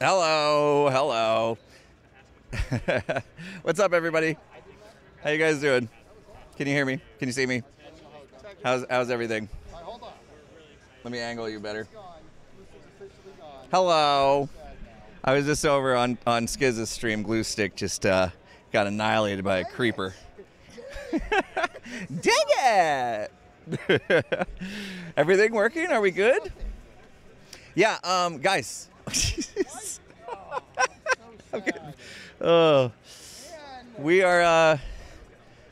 Hello, hello. What's up, everybody? How you guys doing? Can you hear me? Can you see me? How's how's everything? Let me angle you better. Hello. I was just over on on Skiz's stream. Glue stick just uh, got annihilated by a creeper. Dig it! Everything working? Are we good? Yeah, um, guys. Oh, we are uh,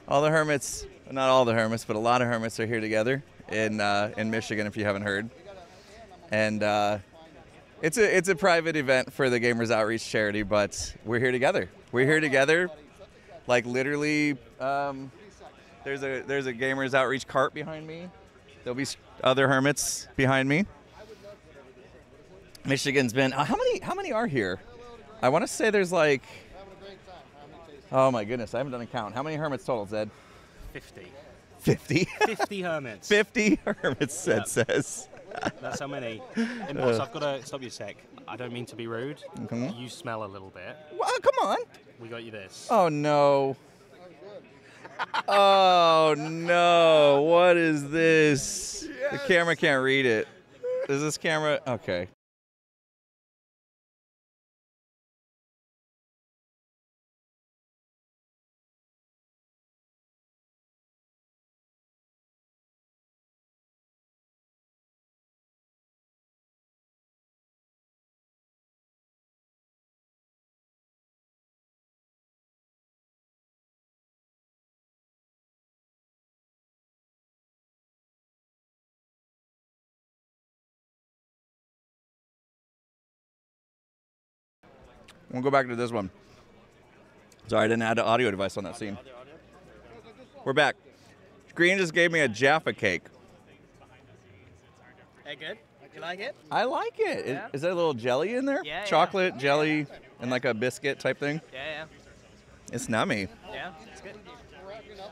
all the hermits. Not all the hermits, but a lot of hermits are here together in uh, in Michigan. If you haven't heard, and uh, it's a it's a private event for the Gamers Outreach charity, but we're here together. We're here together, like literally. Um, there's a there's a Gamers Outreach cart behind me. There'll be other hermits behind me. Michigan's been uh, how many how many are here? I want to say there's like Oh my goodness, I haven't done a count. How many hermits total, Zed? 50. 50. 50 hermits. 50 hermits, Zed Yep. says. That's how many. Impulse, I've got to stop you a sec. I don't mean to be rude. Mhm. You smell a little bit. Well, come on. We got you this. Oh no. Oh no. What is this? The camera can't read it. Is this camera okay? We'll go back to this one. Sorry, I didn't add an audio device on that scene. We're back. Grian just gave me a Jaffa cake. Hey, good. You like it? I like it. Is- Yeah? Is there a little jelly in there? Yeah, yeah. Chocolate, jelly, and like a biscuit type thing? Yeah, yeah. It's nummy. yeah, yeah. It's good.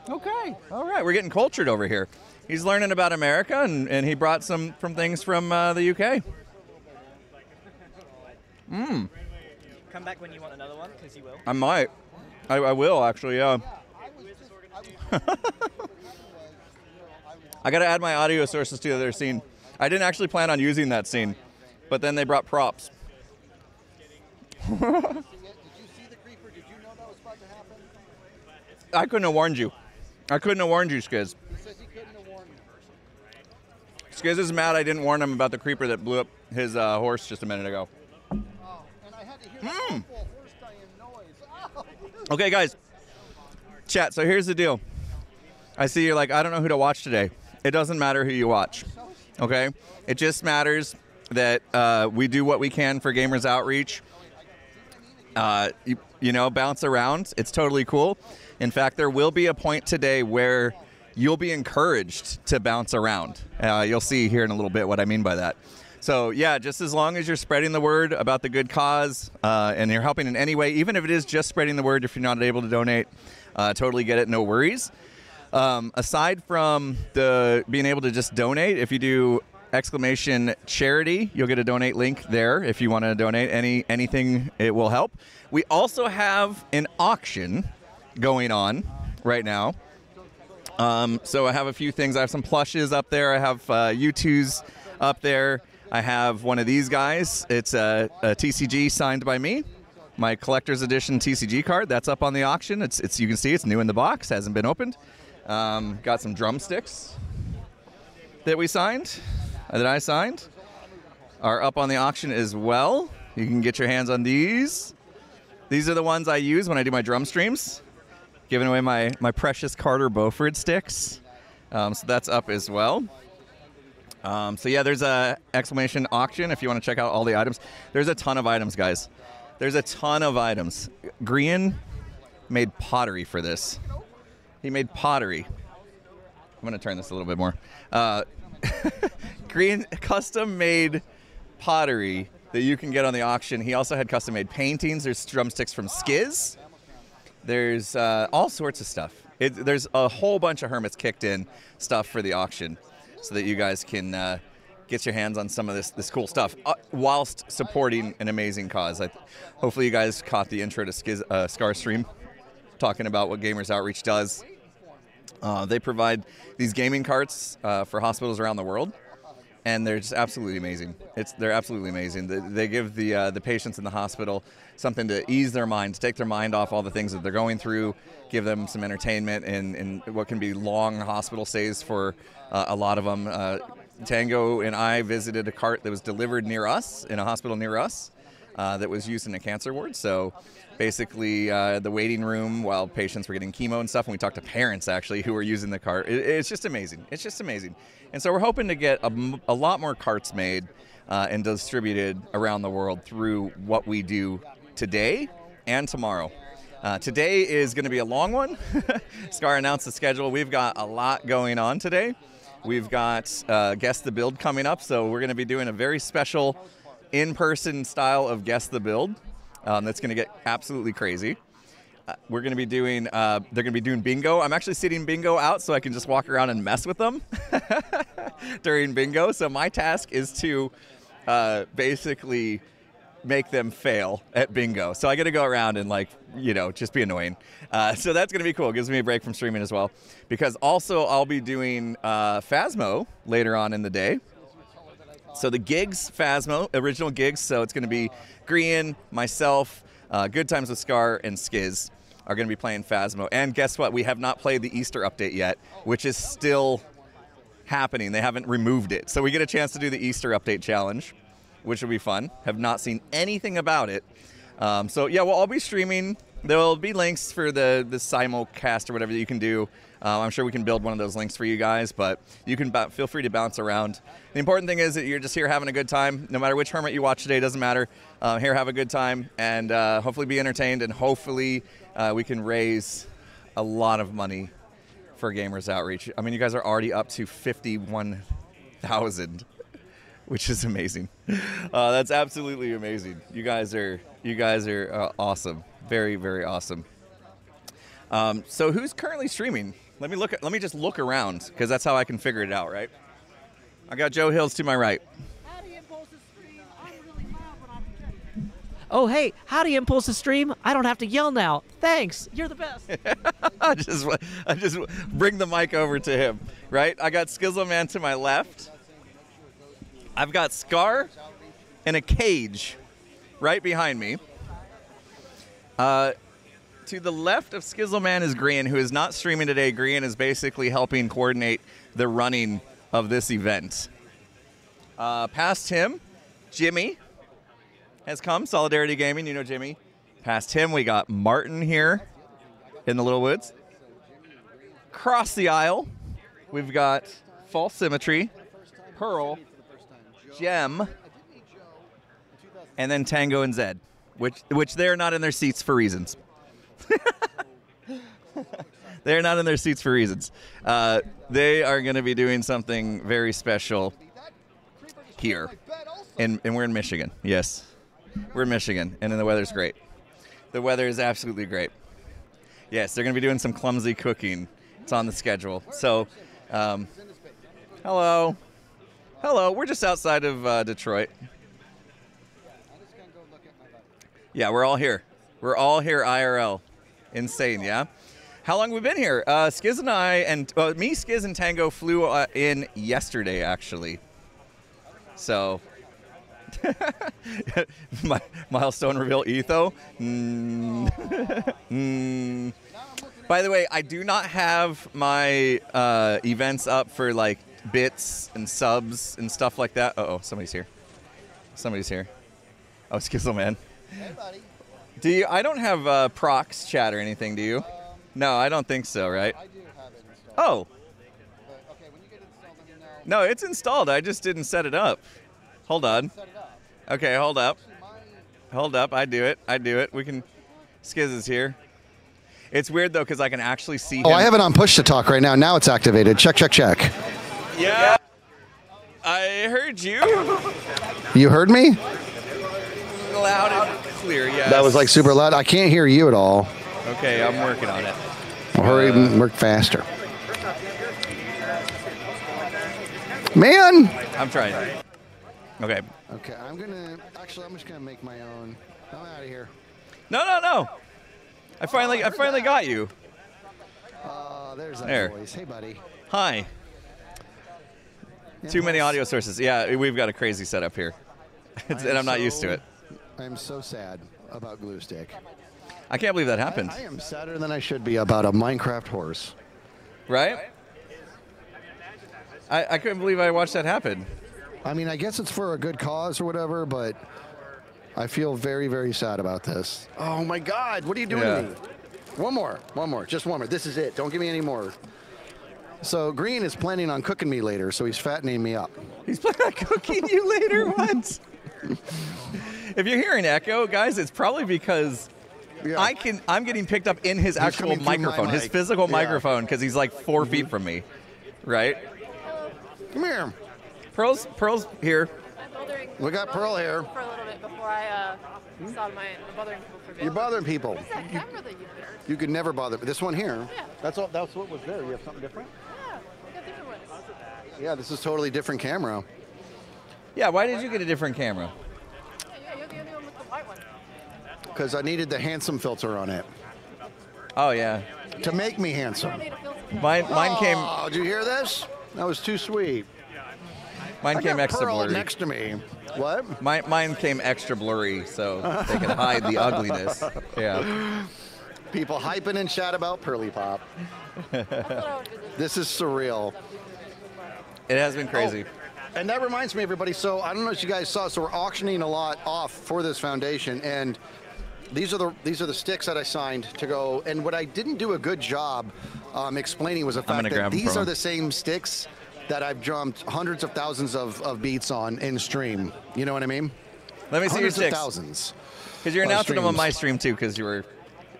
Okay. All right. We're getting cultured over here. He's learning about America, and, and he brought some from things from uh, the UK. Mmm. Come back when you want another one, because you will. I might. I, I will actually. Yeah. I got to add my audio sources to the other scene. I didn't actually plan on using that scene, but then they brought props. I couldn't have warned you. I couldn't have warned you, Skiz. Skiz is mad I didn't warn him about the creeper that blew up his uh, horse just a minute ago. Mm. Okay, guys. Chat. So here's the deal. I see you're like, I don't know who to watch today. It doesn't matter who you watch. Okay? It just matters that uh, we do what we can for Gamers Outreach. Uh, you, you know, bounce around. It's totally cool. In fact, there will be a point today where you'll be encouraged to bounce around. Uh, you'll see here in a little bit what I mean by that. So, yeah, just as long as you're spreading the word about the good cause uh, and you're helping in any way, even if it is just spreading the word, if you're not able to donate, uh, totally get it, no worries. Um, aside from the being able to just donate, if you do exclamation charity, you'll get a donate link there if you want to donate any anything. It will help. We also have an auction going on right now. Um, so I have a few things. I have some plushes up there. I have uh, U2s up there. I have one of these guys. It's a, a TCG signed by me. My collector's edition TCG card. That's up on the auction. It's, it's you can see it's new in the box. Hasn't been opened. Um, got some drumsticks that we signed, that I signed, are up on the auction as well. You can get your hands on these. These are the ones I use when I do my drum streams giving away my, my precious Carter Beauford sticks. Um, so that's up as well. Um, so yeah, there's a exclamation auction if you want to check out all the items. There's a ton of items, guys. There's a ton of items. Grian made pottery for this. He made pottery. I'm gonna turn this a little bit more. Uh, Grian custom made pottery that you can get on the auction. He also had custom made paintings. There's drumsticks from Skiz. There's uh, all sorts of stuff. It, there's a whole bunch of hermits kicked in stuff for the auction, so that you guys can uh, gets your hands on some of this this cool stuff uh, whilst supporting an amazing cause. I, hopefully, you guys caught the intro to Skiz, uh, Scar Stream, talking about what Gamers Outreach does. Uh, they provide these gaming carts uh, for hospitals around the world, and they're just absolutely amazing. It's they're absolutely amazing. They, they give the uh, the patients in the hospital something to ease their minds, take their mind off all the things that they're going through, give them some entertainment in, in what can be long hospital stays for uh, a lot of them. Uh, Tango and I visited a cart that was delivered near us in a hospital near us uh, that was used in a cancer ward. So basically, uh, the waiting room while patients were getting chemo and stuff. And we talked to parents actually who were using the cart. It, it's just amazing. It's just amazing. And so we're hoping to get a lot more carts made uh, and distributed around the world through what we do today and tomorrow. Uh, today is going to be a long one. Scar announced the schedule. We've got a lot going on today. We've got uh, Guess the Build coming up, so we're going to be doing a very special in person style of Guess the Build um, that's going to get absolutely crazy. Uh, we're going to be doing, uh, they're going to be doing bingo. I'm actually sitting bingo out so I can just walk around and mess with them during bingo. So my task is to uh, basically make them fail at bingo. So I got to go around and like you know just be annoying. Uh, so that's gonna be cool. It gives me a break from streaming as well. Because also I'll be doing uh, Phasmo later on in the day. So the gigs, Phasmo, original gigs. So it's gonna be Grian, myself, uh, Good Times with Scar, and Skiz are gonna be playing Phasmo. And guess what? We have not played the Easter update yet, which is still happening. They haven't removed it. So we get a chance to do the Easter update challenge which will be fun. Have not seen anything about it. Um, so yeah, we'll all be streaming. There will be links for the the simulcast or whatever that you can do. Uh, I'm sure we can build one of those links for you guys, but you can ba- feel free to bounce around. The important thing is that you're just here having a good time. No matter which hermit you watch today, doesn't matter. Uh, here, have a good time, and uh, hopefully be entertained, and hopefully uh, we can raise a lot of money for Gamers Outreach. I mean, you guys are already up to fifty-one thousand which is amazing. Uh, that's absolutely amazing. You guys are you guys are uh, awesome. Very very awesome. Um, so who's currently streaming? Let me look. Let me just look around because that's how I can figure it out, right? I got Joe Hills to my right. Oh, hey, how do you impulse a stream? I don't have to yell now. Thanks. You're the best. I just I just bring the mic over to him, right? I got Skizzle Man to my left. I've got Scar in a cage right behind me. Uh, to the left of Skizzleman is Grian, who is not streaming today. Grian is basically helping coordinate the running of this event. Uh, past him, Jimmy has come. Solidarity Gaming, you know Jimmy. Past him, we got Martyn here in the Little Woods. Across the aisle, we've got False Symmetry, Pearl, Gem, and then Tango and Zed, which which they're not in their seats for reasons. they're not in their seats for reasons. Uh, they are going to be doing something very special here, and and we're in Michigan. Yes, we're in Michigan, and then the weather's great. The weather is absolutely great. Yes, they're going to be doing some clumsy cooking. It's on the schedule. So, um, hello. Hello, we're just outside of uh, Detroit. Yeah, we're all here. We're all here IRL. Insane, yeah? How long we been here? Uh, Skiz and I, and uh, me, Skiz, and Tango flew uh, in yesterday, actually. So, My, milestone reveal Etho. Mm. Mm. By the way, I do not have my uh, events up for like bits and subs and stuff like that. Uh oh, somebody's here. Somebody's here. Oh, Skizzle Man. Do you? I don't have uh, procs chat or anything. Do you? No, I don't think so. Right? I do have it installed. Oh, But, okay, when you get installed, let me know. no, it's installed. I just didn't set it up. Hold on. Set it up. Okay, hold up. Actually, mine, Hold up. I do it. I do it. We can. Skiz is here. It's weird though because I can actually see. Oh, him. I have it on push to talk right now. Now it's activated. Check, check, check. Yeah. I heard you You heard me? Loud and clear. Yeah. That was like super loud. I can't hear you at all. Okay, I'm working on it. Well, hurry, and work faster. Man, I'm trying. Okay. Okay, I'm gonna. Actually, I'm just gonna make my own. I'm out of here. No, no, no. I finally, I finally got you. Uh, there's that There. voice. Hey, buddy. Hi. Too many audio sources. Yeah, we've got a crazy setup here, It's- I and am I'm not used to so- it. I'm so sad about glue stick. I can't believe that I, happened. I am sadder than I should be about a Minecraft horse. Right? I, I couldn't believe I watched that happen. I mean, I guess it's for a good cause or whatever, but I feel very, very sad about this. Oh my God! What are you doing Yeah. to me? One more, one more, just one more. This is it. Don't give me any more. So Grian is planning on cooking me later, so he's fattening me up. He's planning on cooking you later. What? if you're hearing echo, guys, it's probably because Yeah. I can. I'm getting picked up in his actual coming through microphone, his mic. physical Yeah. microphone, because he's like 4 feet from me. Right? Come here. Pearl's Pearl's here. I'm bothering. We got Pearl here. For a little bit before I uh, started my I'm bothering people for. You're bothering people. What's that camera that you there? You could never bother. This one here. Yeah. That's all. That's what was there. You have something different. Yeah, we got different ones. Yeah, this is totally different camera. Yeah. Why did you get a different camera? Yeah, yeah, you're the only one with the white one. Because I needed the handsome filter on it Oh yeah. to make me handsome. don't need a filter. Mine mine came Oh, did you hear this? That was too sweet. mine I came extra blurry. next to me. What? Mine, mine came extra blurry so they could hide the ugliness. Yeah. People hyping and chat about Pearly Pop. I thought I would visit. This is surreal. It has been crazy. Oh, and that reminds me, everybody. So I don't know if you guys saw. So we're auctioning a lot off for this foundation, and these are the these are the sticks that I signed to go. And what I didn't do a good job um, explaining was the fact that these are the same sticks that I've jumped hundreds of thousands of, of beats on in stream. You know what I mean? Let me see your hundreds of thousands. Because you're of announcing them on my stream too, because you were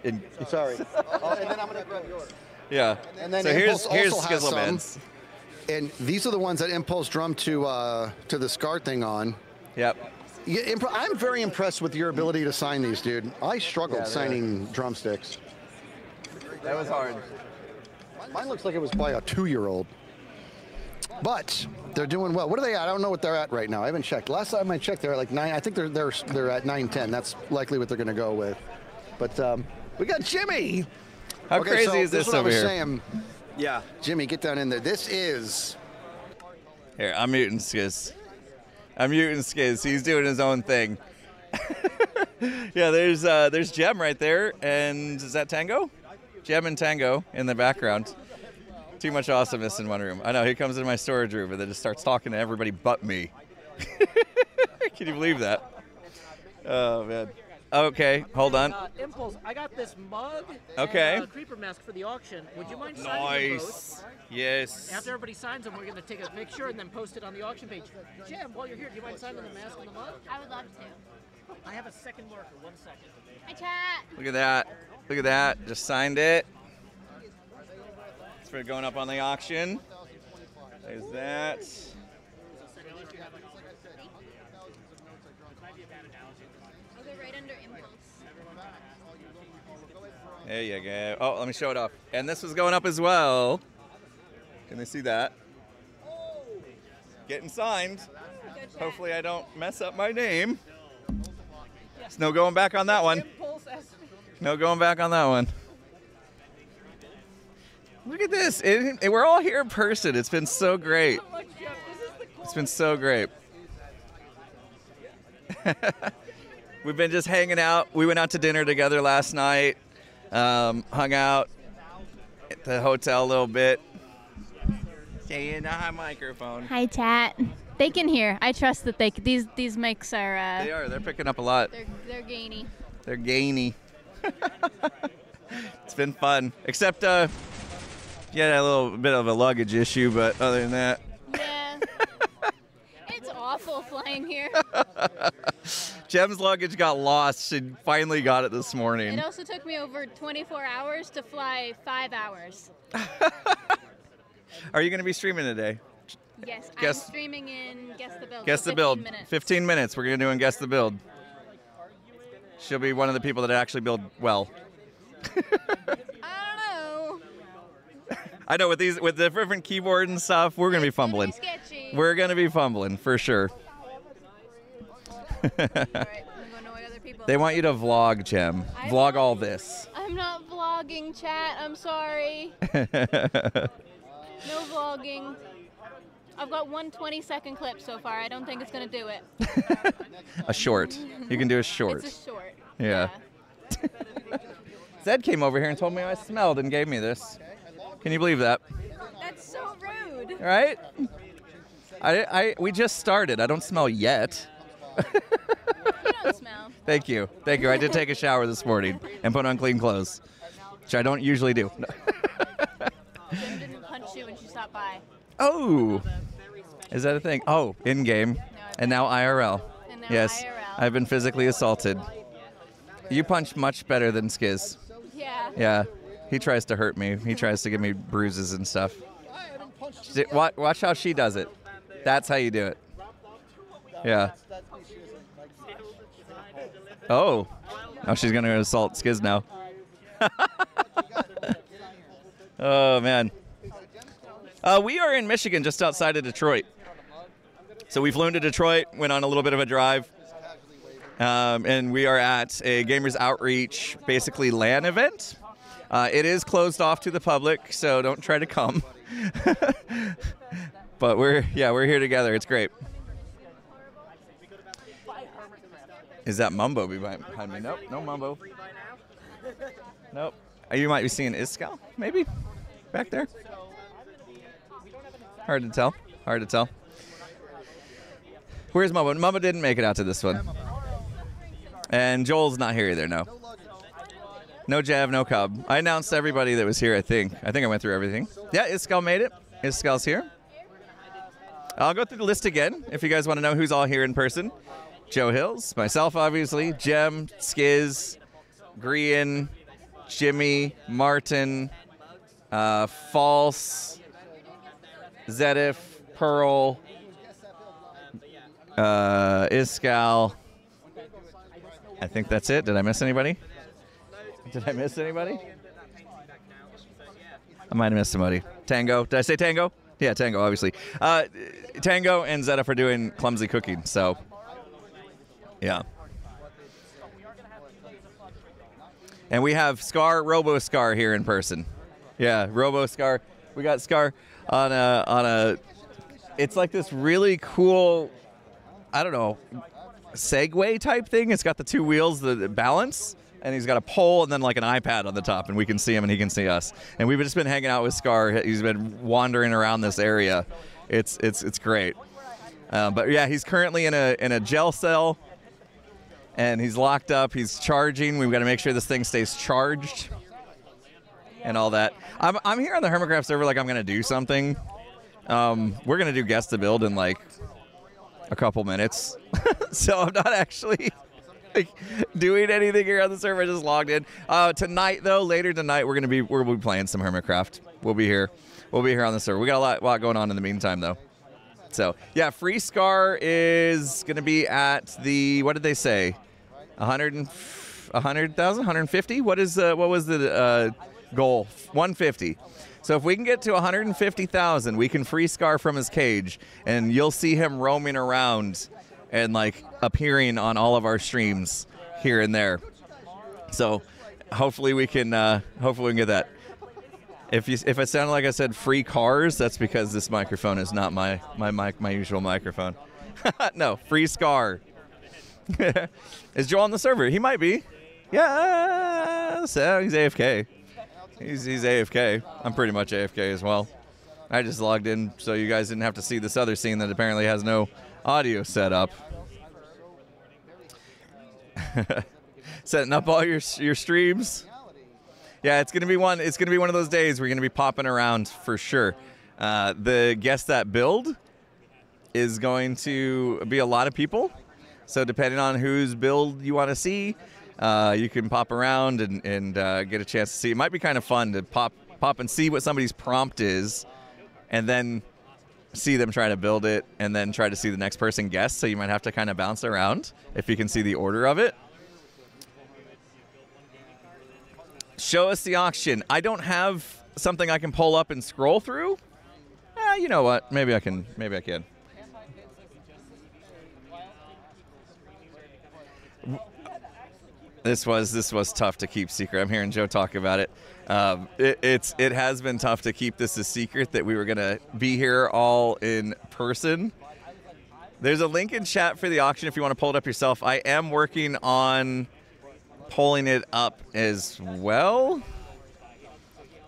in. Sorry. oh, and then I'm gonna grab yours. Yeah. And then so here's Impulse here's also has some. Skizzlemans. And these are the ones that Impulse drummed to uh, to the Scar thing on. Yep. Yeah, imp- I'm very impressed with your ability to sign these, dude. I struggled signing drumsticks. That was hard. Mine looks like it was by a two-year-old. But they're doing well. What are they at? I don't know what they're at right now. I haven't checked. Last time I checked, they're at like nine. I think they're they're they're at nine ten. That's likely what they're going to go with. But um, we got Jimmy. How Okay, crazy so is this what I over was here? saying. Yeah. Jimmy, get down in there. This is Here, I'm muting Skizz. I'm muting Skizz. He's doing his own thing. yeah, there's uh, there's Gem right there, and is that Tango? Gem and Tango in the background. Too much awesomeness in one room. I know. He comes into my storage room and then just starts talking to everybody but me. Can you believe that? Oh man. Okay, hold on. Uh, Impulse, I got this mug. Okay. And a creeper mask for the auction. Would you mind signing them both? Nice. Yes. After everybody signs them, we're going to take a picture and then post it on the auction page. Jim, while you're here, do you mind signing the mask and the mug? I would love to. I have a second marker. One second. Hi, chat. Look at that. Look at that. Just signed it. It's for going up on the auction. There's that. I'll go right under impulse. There you go. Oh, let me show it off. And this was going up as well. Can they see that? Getting signed. Hopefully, I don't mess up my name. No going back on that one. No going back on that one. Look at this. It- it- we're all here in person. It's been so great. Is It's been so great. We've been just hanging out. We went out to dinner together last night. Um, hung out at the hotel a little bit. Say in the high microphone. Hi, chat. They can hear. I trust that they c- these these mics are uh, They are. They're picking up a lot. they're they're gainy. They're gainy. it's been fun. Except, uh, yeah, a little bit of a luggage issue, but other than that, Yeah. awful flying here. Gem's luggage got lost. She finally got it this morning. It also took me over 24 hours to fly five hours. Are you going to be streaming today? Yes, Guess- I'm streaming in Guess the Build. Guess for the build. 15 Minutes. 15 minutes. We're going to do in Guess the Build. She'll be one of the people that actually build well. I don't know. I know with these with the different keyboard and stuff, we're going to be fumbling. It's gonna be sketchy. We're going to be fumbling for sure. right, I'm gonna go annoy other people. They want you to vlog. I Vlog all this. I'm not vlogging, chat. I'm sorry. No vlogging. I've got one 20 second clip so far. I don't think it's gonna do it. a short. You can do a short. It's a short. Yeah. Zed came over here and told me I smelled and gave me this. Can you believe that? That's so rude. Right? I, I we just started. I don't smell yet. You don't smell. Thank you. Thank you. I did take a shower this morning and put on clean clothes, which I don't usually do. Gem didn't punch you when she stopped by. oh, is that a thing? Oh, in game, and now IRL. And now yes, IRL. I've been physically assaulted. You punch much better than Skiz. Yeah. Yeah, he tries to hurt me. He tries to give me bruises and stuff. Watch, watch how she does it. That's how you do it. Yeah. Oh. Oh, she's gonna assault Skiz now. oh man. Uh, we are in Michigan, just outside of Detroit. So we flew into Detroit, went on a little bit of a drive, um, and we are at a Gamers Outreach, basically LAN event. Uh, it is closed off to the public, so don't try to come. but we're yeah, we're here together. It's great. Is that Mumbo behind me? Nope, no Mumbo. Nope. Uh, You might be seeing Iskall, maybe, back there. Hard to tell. Hard to tell. Where's Mumbo? Mumbo didn't make it out to this one. And Joel's not here either, no. No Jav, no Cub. I announced everybody that was here, I think. I think I went through everything. Yeah, Iskall made it. Iskall's here. I'll go through the list again if you guys want to know who's all here in person. Joe Hills, myself, obviously, Jem, Skiz, Grian, Jimmy, Martyn, uh, False, Zedaph, Pearl, uh, Iskall. I think that's it. Did I miss anybody? Did I miss anybody? I might have missed somebody. Tango. Did I say Tango? Yeah, Tango, obviously. Uh, Tango and Zeta for doing clumsy cooking, so yeah. And we have Scar, Robo Scar here in person. Yeah, Robo Scar. We got Scar on a on a. It's like this really cool. I don't know, Segway type thing. It's got the two wheels, the, the balance, and he's got a pole and then like an iPad on the top, and we can see him and he can see us. And we've just been hanging out with Scar. He's been wandering around this area. It's it's it's great. Um, but yeah, he's currently in a in a gel cell, and he's locked up. He's charging. We've got to make sure this thing stays charged, and all that. I'm I'm here on the Hermitcraft server like I'm gonna do something. Um, we're gonna do Guess the Build in like a couple minutes, so I'm not actually like, doing anything here on the server. I just logged in. Uh, tonight though, later tonight, we're gonna be we'll be playing some Hermitcraft. We'll be here. We'll be here on the server. We got a lot, lot going on in the meantime though. So yeah, Free Scar is going to be at the what did they say? 100 and 100,000, 150? What is uh, what was the uh, goal? 150. So if we can get to 150,000, we can free Scar from his cage, and you'll see him roaming around and like appearing on all of our streams here and there. So hopefully we can uh, hopefully we can get that. If you if it sounded like I said free cars, that's because this microphone is not my my mic my usual microphone. no, free Scar. is Joe on the server? He might be. Yeah, uh, so he's AFK. He's he's AFK. I'm pretty much AFK as well. I just logged in so you guys didn't have to see this other scene that apparently has no audio set up. Setting up all your your streams. Yeah, it's gonna be one. It's gonna be one of those days you're gonna be popping around for sure. Uh, the guest that build is going to be a lot of people. So depending on whose build you want to see, uh, you can pop around and, and uh, get a chance to see. It might be kind of fun to pop pop and see what somebody's prompt is, and then see them try to build it, and then try to see the next person guess. So you might have to kind of bounce around if you can see the order of it. Show us the auction. I don't have something I can pull up and scroll through. Ah, you know what? Maybe I can. Maybe I can. this was this was tough to keep secret. I'm hearing Joe talk about it. Um, it. It's it has been tough to keep this a secret that we were gonna be here all in person. There's a link in chat for the auction if you want to pull it up yourself. I am working on pulling it up as well.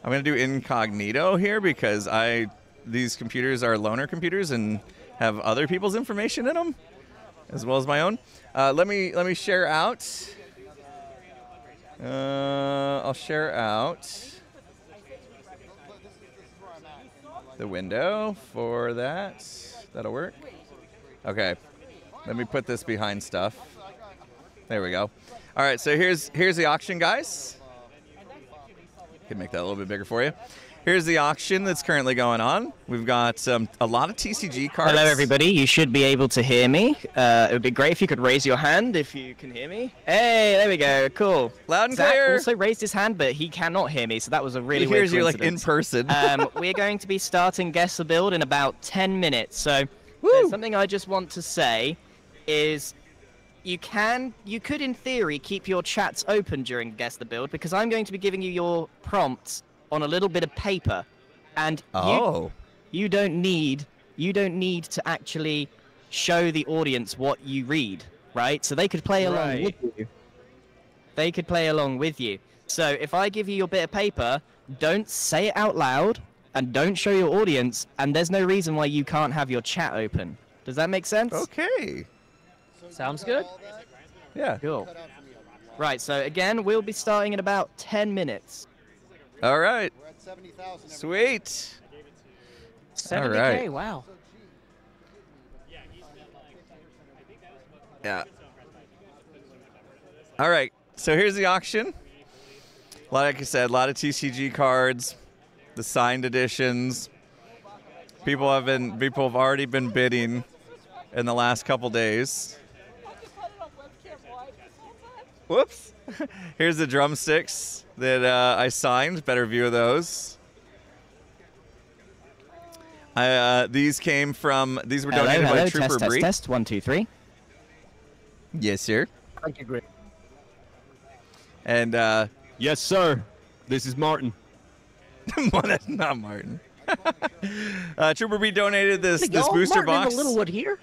I'm gonna do incognito here because I these computers are loaner computers and have other people's information in them as well as my own. Uh, let me let me share out. Uh, I'll share out the window for that. That'll work. Okay. Let me put this behind stuff. There we go. All right, so here's here's the auction, guys. Can make that a little bit bigger for you. Here's the auction that's currently going on. We've got um, a lot of TCG cards. Hello, everybody. You should be able to hear me. Uh, it would be great if you could raise your hand if you can hear me. Hey, there we go. Cool. Loud and Zach clear. also raised his hand, but he cannot hear me, so that was a really He weird hears you like in person. um, we're going to be starting Guess the Build in about 10 minutes. So, there's something I just want to say is you can, you could in theory keep your chats open during Guess the Build because I'm going to be giving you your prompts on a little bit of paper. And you, Oh. you don't need, you don't need to actually show the audience what you read, right? So they could play along Right. with you. They could play along with you. So if I give you your bit of paper, don't say it out loud and don't show your audience, and there's no reason why you can't have your chat open. Does that make sense? Okay. Sounds good. Yeah. Cool. Right, so again, we'll be starting in about 10 minutes. All right. We're at 70,000. Sweet. 70k. right. Wow. Yeah. All right. So here's the auction. Like I said, a lot of TCG cards, the signed editions. People have been people have already been bidding in the last couple days. Whoops. Here's the drumsticks that uh, I signed. Better view of those. I, uh, these came from these were donated hello, by Trooper test, test, Bree. test, one, two, three. Yes, sir. Thank you, Greg. And uh, Yes, sir. This is Martyn. well, that's not Martyn. uh, Trooper B donated this this booster Martyn in box the Littlewood here.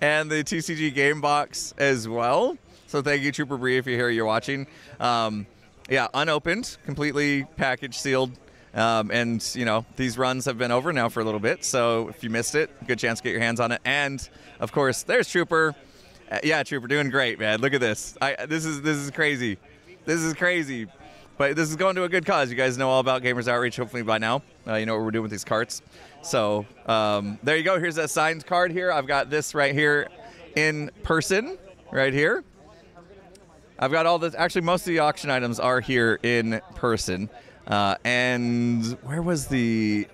and the TCG game box as well. So thank you, Trooper Bree, if you're here, you're watching. Um, yeah, unopened, completely packaged, sealed. Um, and you know these runs have been over now for a little bit, so if you missed it, good chance to get your hands on it. And of course, there's Trooper. Uh, yeah, Trooper, doing great, man. Look at this. I this is this is crazy. This is crazy. But this is going to a good cause. You guys know all about Gamers Outreach, hopefully by now. Uh, you know what we're doing with these carts. So um, there you go. Here's a signed card here. I've got this right here in person, right here. I've got all this. Actually, most of the auction items are here in person. Uh, and where was the?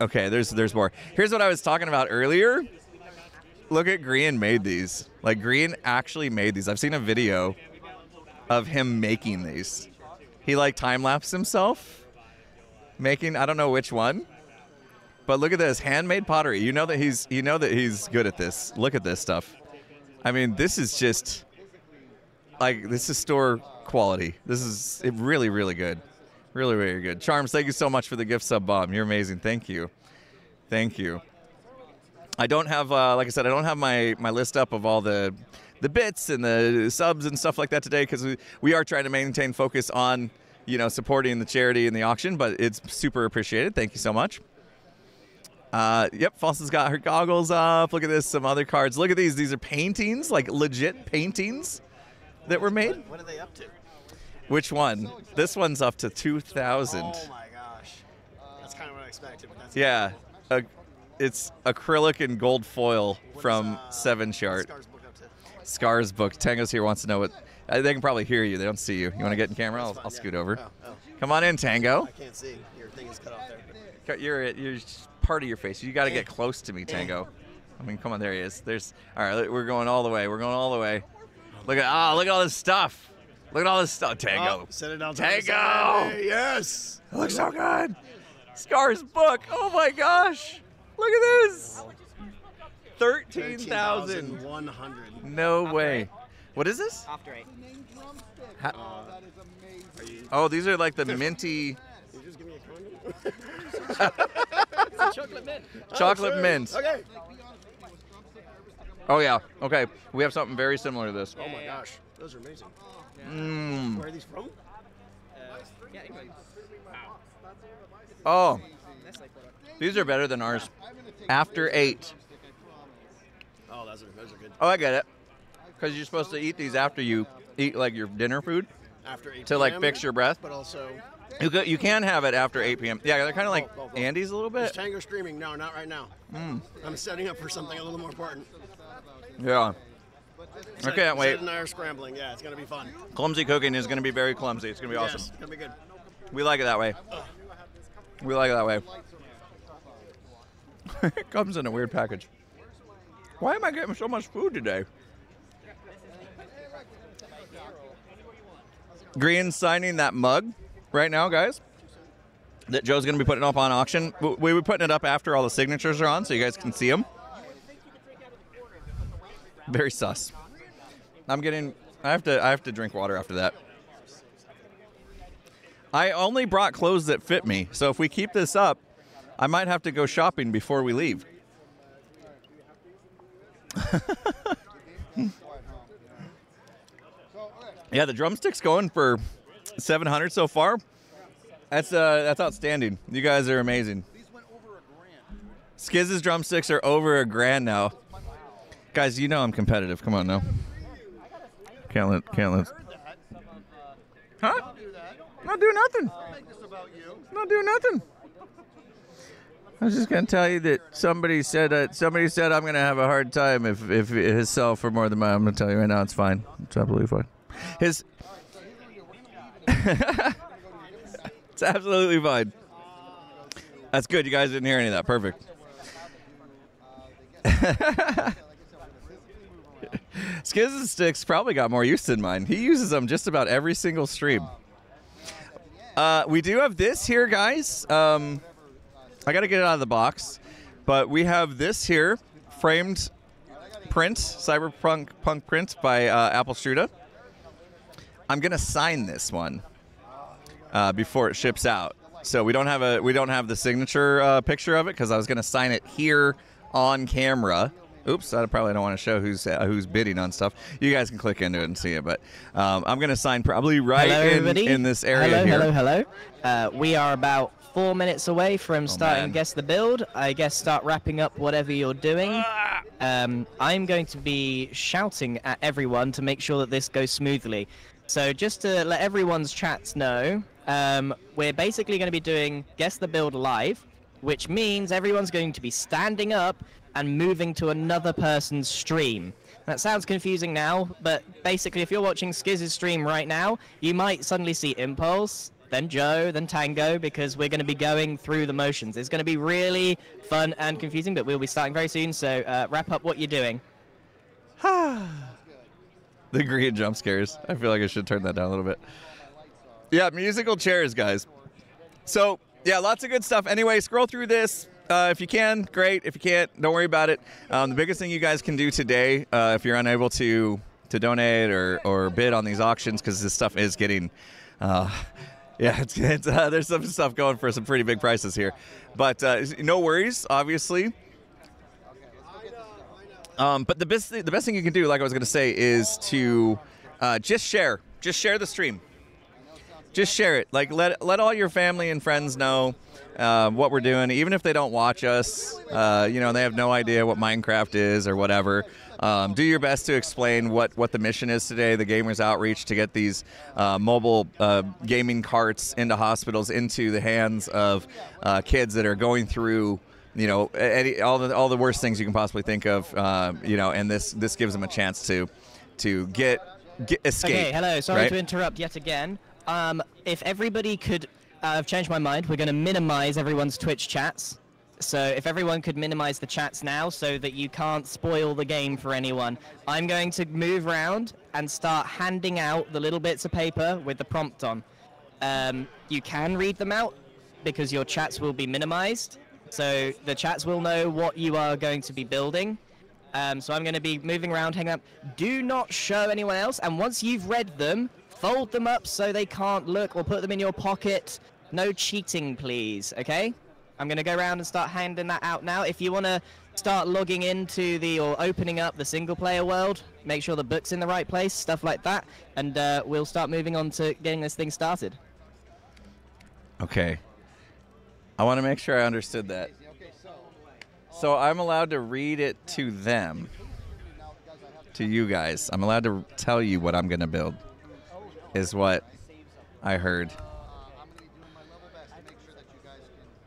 Okay, there's there's more. Here's what I was talking about earlier. Look at Grian made these. Like Grian actually made these. I've seen a video of him making these. He like time lapsed himself making. I don't know which one. But look at this handmade pottery. You know that he's you know that he's good at this. Look at this stuff. I mean, this is just like this is store quality. This is really really good. Really really good. Charms, thank you so much for the gift sub Bob. You're amazing. Thank you. Thank you. I don't have uh, like I said I don't have my my list up of all the the bits and the subs and stuff like that today because we, we are trying to maintain focus on you know supporting the charity and the auction but it's super appreciated thank you so much uh, yep, Foster's got her goggles up. Look at this, some other cards. Look at these. These are paintings, like legit paintings that were made. What are they up to? Which one? This one's up to 2,000. Oh my gosh. That's kind of what I expected, but that's Yeah, a, it's acrylic and gold foil from uh, Seven Chart. Scar's book. Scars book. Tango's here wants to know what. Uh, they can probably hear you. They don't see you. You want to get in camera? I'll, That's I'll scoot yeah. over. Oh, oh. Come on in, Tango. I can't see. Your thing is cut off there. Cut- You're you're part of your face. You got to get close to me, Tango. I mean, come on, there he is. There's all right. We're going all the way. We're going all the way. Look at ah, look at all this stuff. Look at all this stuff, Tango. Oh, set it down. Tango. Yes. It looks so good. Scar's book. Oh my gosh. Look at this. Thirteen thousand. 100. No way. What is this? After eight. Ha- Are you? oh, these are like the minty You just give me a condom. chocolate mint. chocolate sure. mints. Okay. Oh yeah. Okay. We have something very similar to this. Oh my gosh, those are amazing. Mmm. Where are these from? Oh, these are better than ours. After eight. Oh, those are those are good. Oh, I get it. Because you're supposed to eat these after you eat like your dinner food After 8 to like PM, fix your breath. But also, You, go, you can have it after 8 p.m. Yeah, they're kind of like Oh, oh, oh. Andes a little is bit. Tango streaming? No, not right now. Mm, I'm setting up for something a little more important. Yeah. I can't wait. And I are scrambling. Yeah, it's gonna be fun. Clumsy cooking is going to be very clumsy. It's going to be Yes, awesome. gonna be good. We like it that way. We like it that way. it comes in a weird package. Why am I getting so much food today? Grian signing that mug right now, guys. That Joe's going to be putting up on auction. We were putting it up after all the signatures are on, so you guys can see them. Very sus. I'm getting. I have to. I have to drink water after that. I only brought clothes that fit me, so if we keep this up, I might have to go shopping before we leave. yeah, the drumstick's going for 700 so far. That's uh, that's outstanding. You guys are amazing. Skiz's drumsticks are over a grand now. Guys, you know I'm competitive. Come on now. Can't let can't let. Huh? Not do nothing. Not do nothing. I was just gonna tell you that somebody said that somebody said I'm gonna have a hard time if if his sell for more than mine. I'm gonna tell you right now, it's fine. It's absolutely fine. His. it's absolutely fine. That's good. You guys didn't hear any of that. Perfect. Skiz' sticks probably got more use than mine. He uses them just about every single stream. Uh, we do have this here, guys. Um, I got to get it out of the box, but we have this here, framed print, cyberpunk punk print by uh, Apple Struda. I'm gonna sign this one uh, before it ships out. So we don't have a we don't have the signature uh, picture of it because I was gonna sign it here on camera. Oops, I probably don't want to show who's uh, who's bidding on stuff. You guys can click into it and see it, but um, I'm gonna sign probably right hello, in, in this area hello, here. Hello, hello, Uh, we are about four minutes away from starting Oh, man. Guess the Build. I guess start wrapping up whatever you're doing. Um, I'm going to be shouting at everyone to make sure that this goes smoothly. So just to let everyone's chats know, um, we're basically going to be doing Guess the Build live, which means everyone's going to be standing up and moving to another person's stream. That sounds confusing now, but basically, if you're watching Skiz's stream right now, you might suddenly see Impulse, then Joe, then Tango, because we're going to be going through the motions. It's going to be really fun and confusing, but we'll be starting very soon, so uh, wrap up what you're doing. The green jump scares. I feel like I should turn that down a little bit. Yeah, musical chairs, guys. So, yeah, lots of good stuff. Anyway, scroll through this. Uh, if you can, great. If you can't, don't worry about it. Um, the biggest thing you guys can do today, uh, if you're unable to to donate or, or bid on these auctions, because this stuff is getting, uh, yeah, it's, it's, uh, there's some stuff going for some pretty big prices here. But uh, no worries, obviously. Um, but the best the best thing you can do, like I was going to say, is to uh, just share. Just share the stream. Just share it. Like let let all your family and friends know uh, what we're doing, even if they don't watch us. Uh, you know, they have no idea what Minecraft is or whatever. Um, do your best to explain what, what the mission is today, the Gamers Outreach, to get these uh, mobile uh, gaming carts into hospitals, into the hands of uh, kids that are going through you know any, all the all the worst things you can possibly think of uh, you know and this this gives them a chance to to get, get escape Okay, hello. Sorry right? to interrupt yet again. Um, if everybody could, uh, I've changed my mind. We're going to minimize everyone's Twitch chats. So if everyone could minimize the chats now so that you can't spoil the game for anyone. I'm going to move around and start handing out the little bits of paper with the prompt on. Um, you can read them out because your chats will be minimized. So the chats will know what you are going to be building. Um, so I'm going to be moving around, hanging up. Do not show anyone else. And once you've read them, fold them up so they can't look or put them in your pocket. No cheating, please. Okay? I'm going to go around and start handing that out now. If you want to start logging into the or opening up the single player world, make sure the book's in the right place, stuff like that. And uh, we'll start moving on to getting this thing started. Okay. I want to make sure I understood that. So I'm allowed to read it to them, to you guys. I'm allowed to tell you what I'm going to build, is what I heard.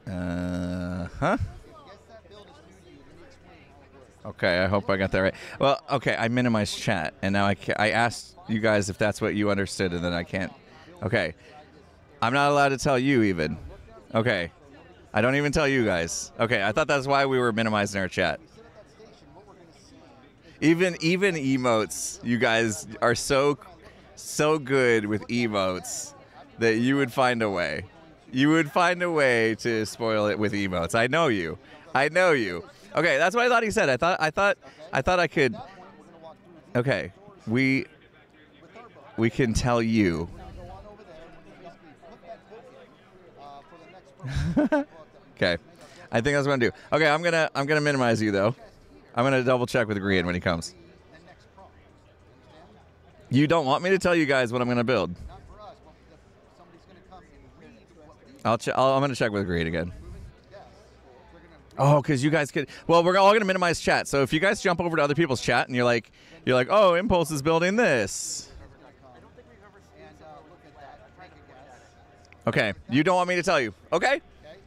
Uh huh. Okay, I hope I got that right. Well, okay, I minimized chat, and now I, ca- I asked you guys if that's what you understood, and then I can't. Okay. I'm not allowed to tell you even. Okay. I don't even tell you guys. Okay, I thought that's why we were minimizing our chat. Even even emotes, you guys are so so good with emotes that you would find a way. You would find a way to spoil it with emotes. I know you. I know you. Okay, that's what I thought he said. I thought I thought I thought I could Okay. We we can tell you okay. I think that's what I'm gonna do. Okay, I'm gonna I'm gonna minimize you though. I'm gonna double check with Grian when he comes. You don't want me to tell you guys what I'm gonna build. I'll, I'm gonna check with Grian again. Oh, because you guys could. Well, we're all gonna minimize chat. So if you guys jump over to other people's chat and you're like, you're like, oh, Impulse is building this. Okay, you don't want me to tell you. Okay,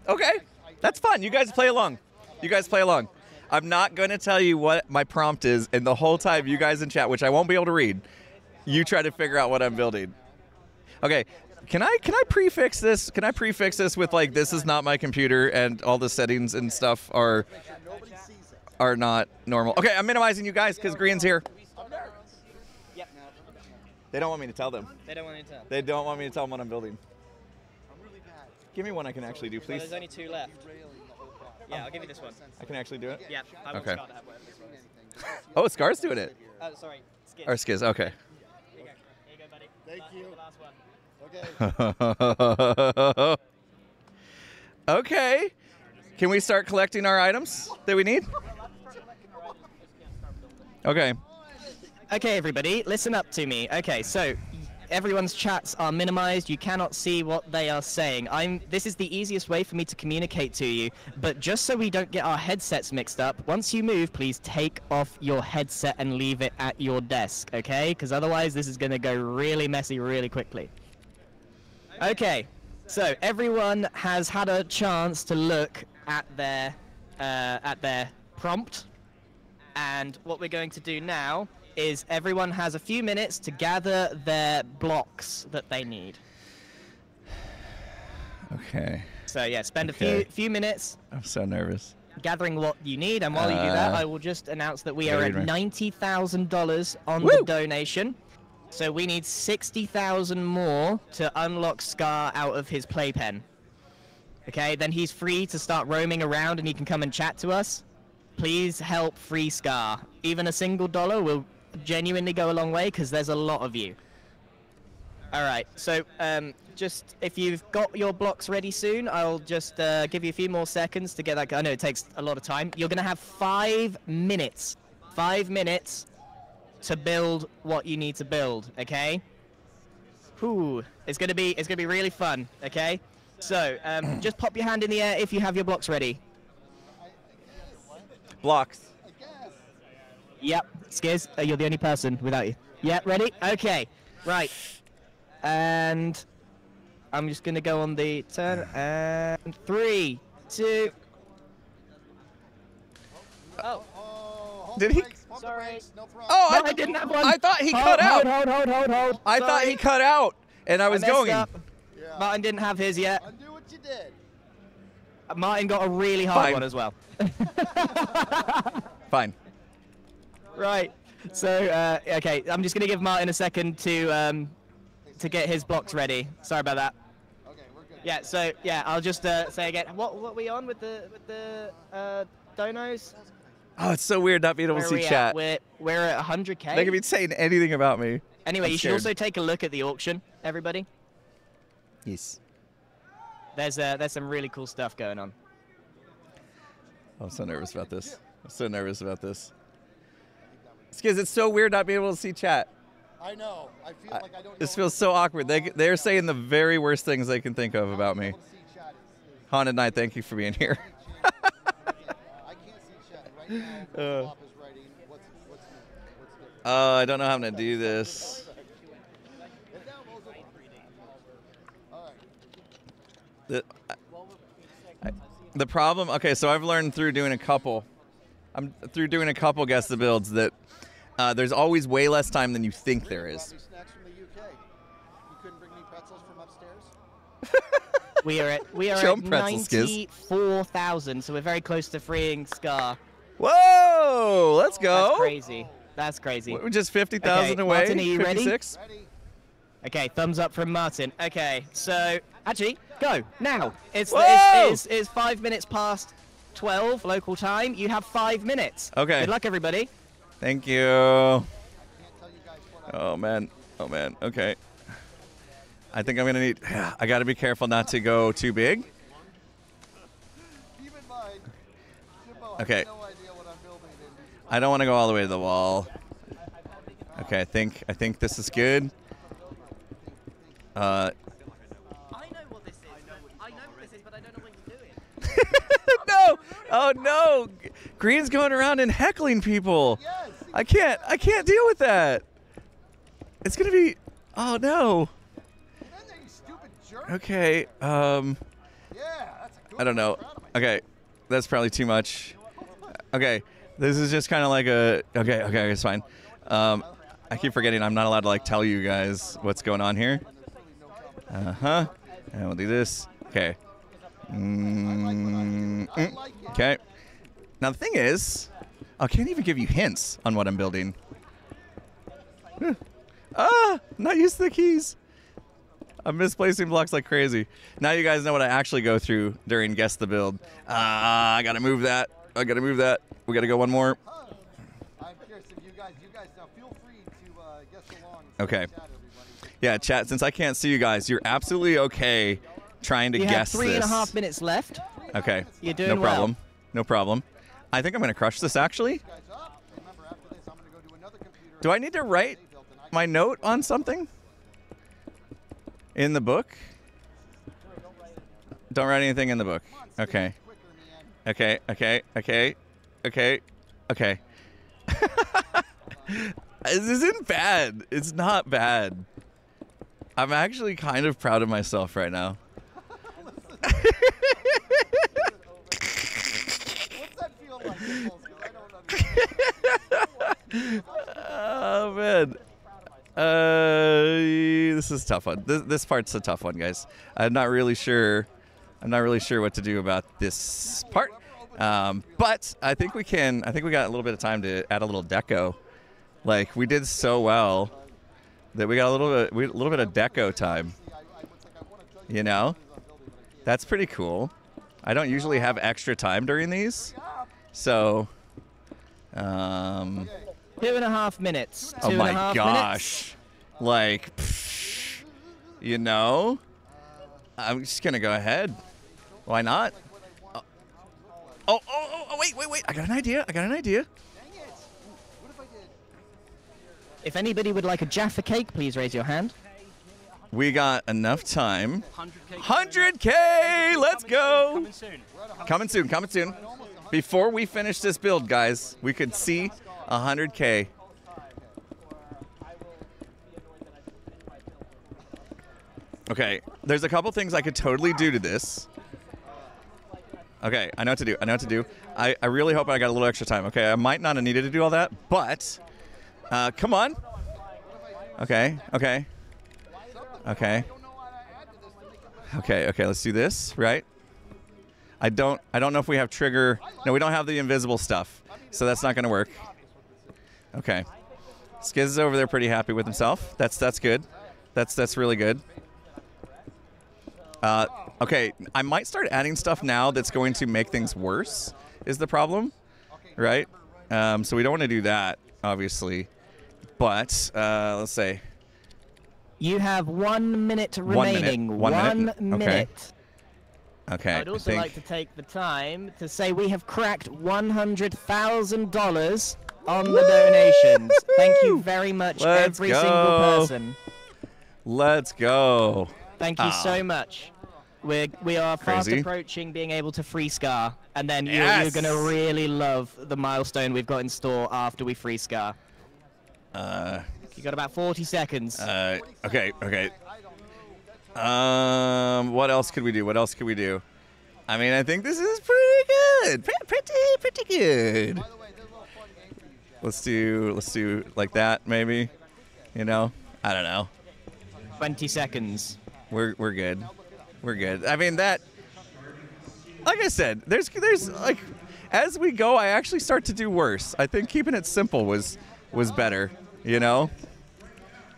okay, that's fun. You guys play along. You guys play along. I'm not going to tell you what my prompt is, and the whole time you guys in chat, which I won't be able to read, you try to figure out what I'm building. Okay, can I can I prefix this? Can I prefix this with like this is not my computer and all the settings and stuff are are not normal. Okay, I'm minimizing you guys because Grian's here. They don't want me to tell them. They don't want me to tell. They don't want me to tell them what I'm building. Give me one I can actually do, Well, please. there's only two left. Yeah, I'll give you this one. I can actually do it. Yeah, Okay. Scar to have whatever this one is. Oh, Scar's doing it. Oh, sorry. Skid. Or Skiz. Okay. Here you go. Here you go, buddy. Thank you. The last one. okay. Can we start collecting our items that we need? Okay. Okay, everybody, listen up to me. Okay, so everyone's chats are minimized. You cannot see what they are saying. I'm. This is the easiest way for me to communicate to you. But just so we don't get our headsets mixed up, once you move, please take off your headset and leave it at your desk. Okay? Because otherwise, this is going to go really messy really quickly. Okay. So everyone has had a chance to look at their uh, at their prompt. And what we're going to do now is everyone has a few minutes to gather their blocks that they need. Okay. So yeah, spend a few few minutes I'm so nervous. gathering what you need, and while you do that, Uh, I will just announce that we are at ninety thousand dollars on Woo! the donation. So we need sixty thousand more to unlock Scar out of his playpen. Okay, then he's free to start roaming around, and he can come and chat to us. Please help free Scar. Even a single dollar will genuinely go a long way because there's a lot of you. All right, so um, just if you've got your blocks ready soon, I'll just uh, give you a few more seconds to get that. I know it takes a lot of time. You're gonna have five minutes, five minutes to build what you need to build. Okay. Whew, it's gonna be it's gonna be really fun. Okay. So um, just pop your hand in the air if you have your blocks ready. Blocks. Yep, Skiz, uh, you're the only person without you. Yep, ready? Okay, right. And I'm just gonna go on the turn. And three, two. Oh, Did he? sorry. Oh, No, I, I didn't have one. I thought he Hold, cut out. Hold, hold, hold, hold, hold. I thought he cut out, and I was messed going. up. Martyn didn't have his yet. Undo what you did. Martyn got a really hard Fine. one as well. Fine. Right. So, uh, okay, I'm just gonna give Martyn a second to um, to get his blocks ready. Sorry about that. Okay, we're good. Yeah. So, yeah, I'll just uh, say again. What what we on with the with the uh, donos? Oh, it's so weird not being able to see we at? chat. We're, we're at 100k. They could be saying anything about me. Anyway, I'm you should also take a look at the auction, everybody. Yes. There's uh, there's some really cool stuff going on. I'm so nervous about this. I'm so nervous about this. It's because it's so weird not being able to see chat. I know. I feel like I don't This feels so awkward. They they're saying the very worst things they can think of about me. Haunted Night, thank you for being here. I can't see chat right now. Uh. Is writing. What's what's what's Oh, I don't know how I'm gonna do this. The, I- the problem, okay, so I've learned through doing a couple, I'm through doing a couple guess the builds that uh, there's always way less time than you think there is. snacks from the UK. You couldn't bring me pretzels from upstairs. We are at we are Show at 'em pretzel skis. 94,000, so we're very close to freeing Scar. Whoa, let's go. That's crazy. That's crazy. We're just 50,000 Okay, away. Martyn, are you ready? Okay, thumbs up from Martyn. Okay, so actually, go now. It's it's, it's, it's five minutes past twelve local time. You have five minutes. Okay. Good luck, everybody. Thank you. Oh man. Oh man. Okay. I think I'm gonna need. I got to be careful not to go too big. Keep in mind, Jimbo has Okay. no idea what I'm building. And I don't want to go all the way to the wall. Okay. I think I think this is good. Uh, I know what this is. I know what this is, but I don't know what you're doing. no! Oh no! Grian's going around and heckling people. I can't. I can't deal with that. It's gonna be. Oh no. Okay. Um. I don't know. Okay, that's probably too much. Okay, this is just kind of like a. Okay, okay, it's fine. Um, I keep forgetting I'm not allowed to like tell you guys what's going on here. Uh huh. And we'll do this. Okay. Mm, mm. Okay. Now the thing is, I can't even give you hints on what I'm building. Ah, not used to the keys. I'm misplacing blocks like crazy. Now you guys know what I actually go through during guess the build. Ah, I gotta move that. I gotta move that. We gotta go one more. I'm curious if you guys, you guys now feel free to uh, guess along. Okay. Yeah, chat. Since I can't see you guys, you're absolutely okay trying to you guess have three and a half minutes left. Okay. You're doing no well. problem. No problem. I think I'm gonna crush this actually. Do I need to write my note on something? In the book? Don't write anything in the book. Okay. Okay, okay, okay, okay, okay. this isn't bad. It's not bad. I'm actually kind of proud of myself right now. Oh man. Uh, this is tough one. This, this part's a tough one, guys. I'm not really sure. I'm not really sure what to do about this part. Um, but I think we can. I think we got a little bit of time to add a little deco. Like we did so well that we got a little bit, we, a little bit of deco time. You know, that's pretty cool. I don't usually have extra time during these, so. Um, Two and a half minutes. oh Two and a my half gosh! Like, pfft, you know, I'm just gonna go ahead. Why not? Oh, oh, oh, oh, wait, wait, wait! I got an idea. I got an idea. If anybody would like a Jaffa cake, please raise your hand. We got enough time. 100K! Let's go! Coming soon. Coming soon, coming soon. Before we finish this build, guys, we could see 100K. Okay, there's a couple things I could totally do to this. Okay, I know what to do. I know what to do. I, I really hope I got a little extra time. Okay, I might not have needed to do all that, but uh, come on. Okay, okay. Okay. Okay, okay, let's do this, right? I don't I don't know if we have trigger. No, we don't have the invisible stuff. So that's not going to work. Okay. Skiz is over there pretty happy with himself. That's that's good. That's that's really good. Uh, okay, I might start adding stuff now that's going to make things worse. Is the problem, right? Um, so we don't want to do that, obviously. But uh, let's say You have one minute One minute. remaining. One minute? One Okay. okay. I'd I also think like to take the time to say we have cracked $100,000 on the donations. Thank you very much, Let's every go. single person. let's go. Thank you Ah. so much. We're, we are fast Crazy. approaching being able to free Scar, and then you're, you're going to really love the milestone we've got in store after we free Scar. Uh, You got about 40 seconds. uh, okay. Okay. Um, what else could we do? What else could we do? I mean, I think this is pretty good. Pre- Pretty, pretty good. Let's do, let's do like that, maybe. You know, I don't know. 20 seconds. We're we're good. We're good. I mean that. Like I said, there's there's like, as we go, I actually start to do worse. I think keeping it simple was was better. You know.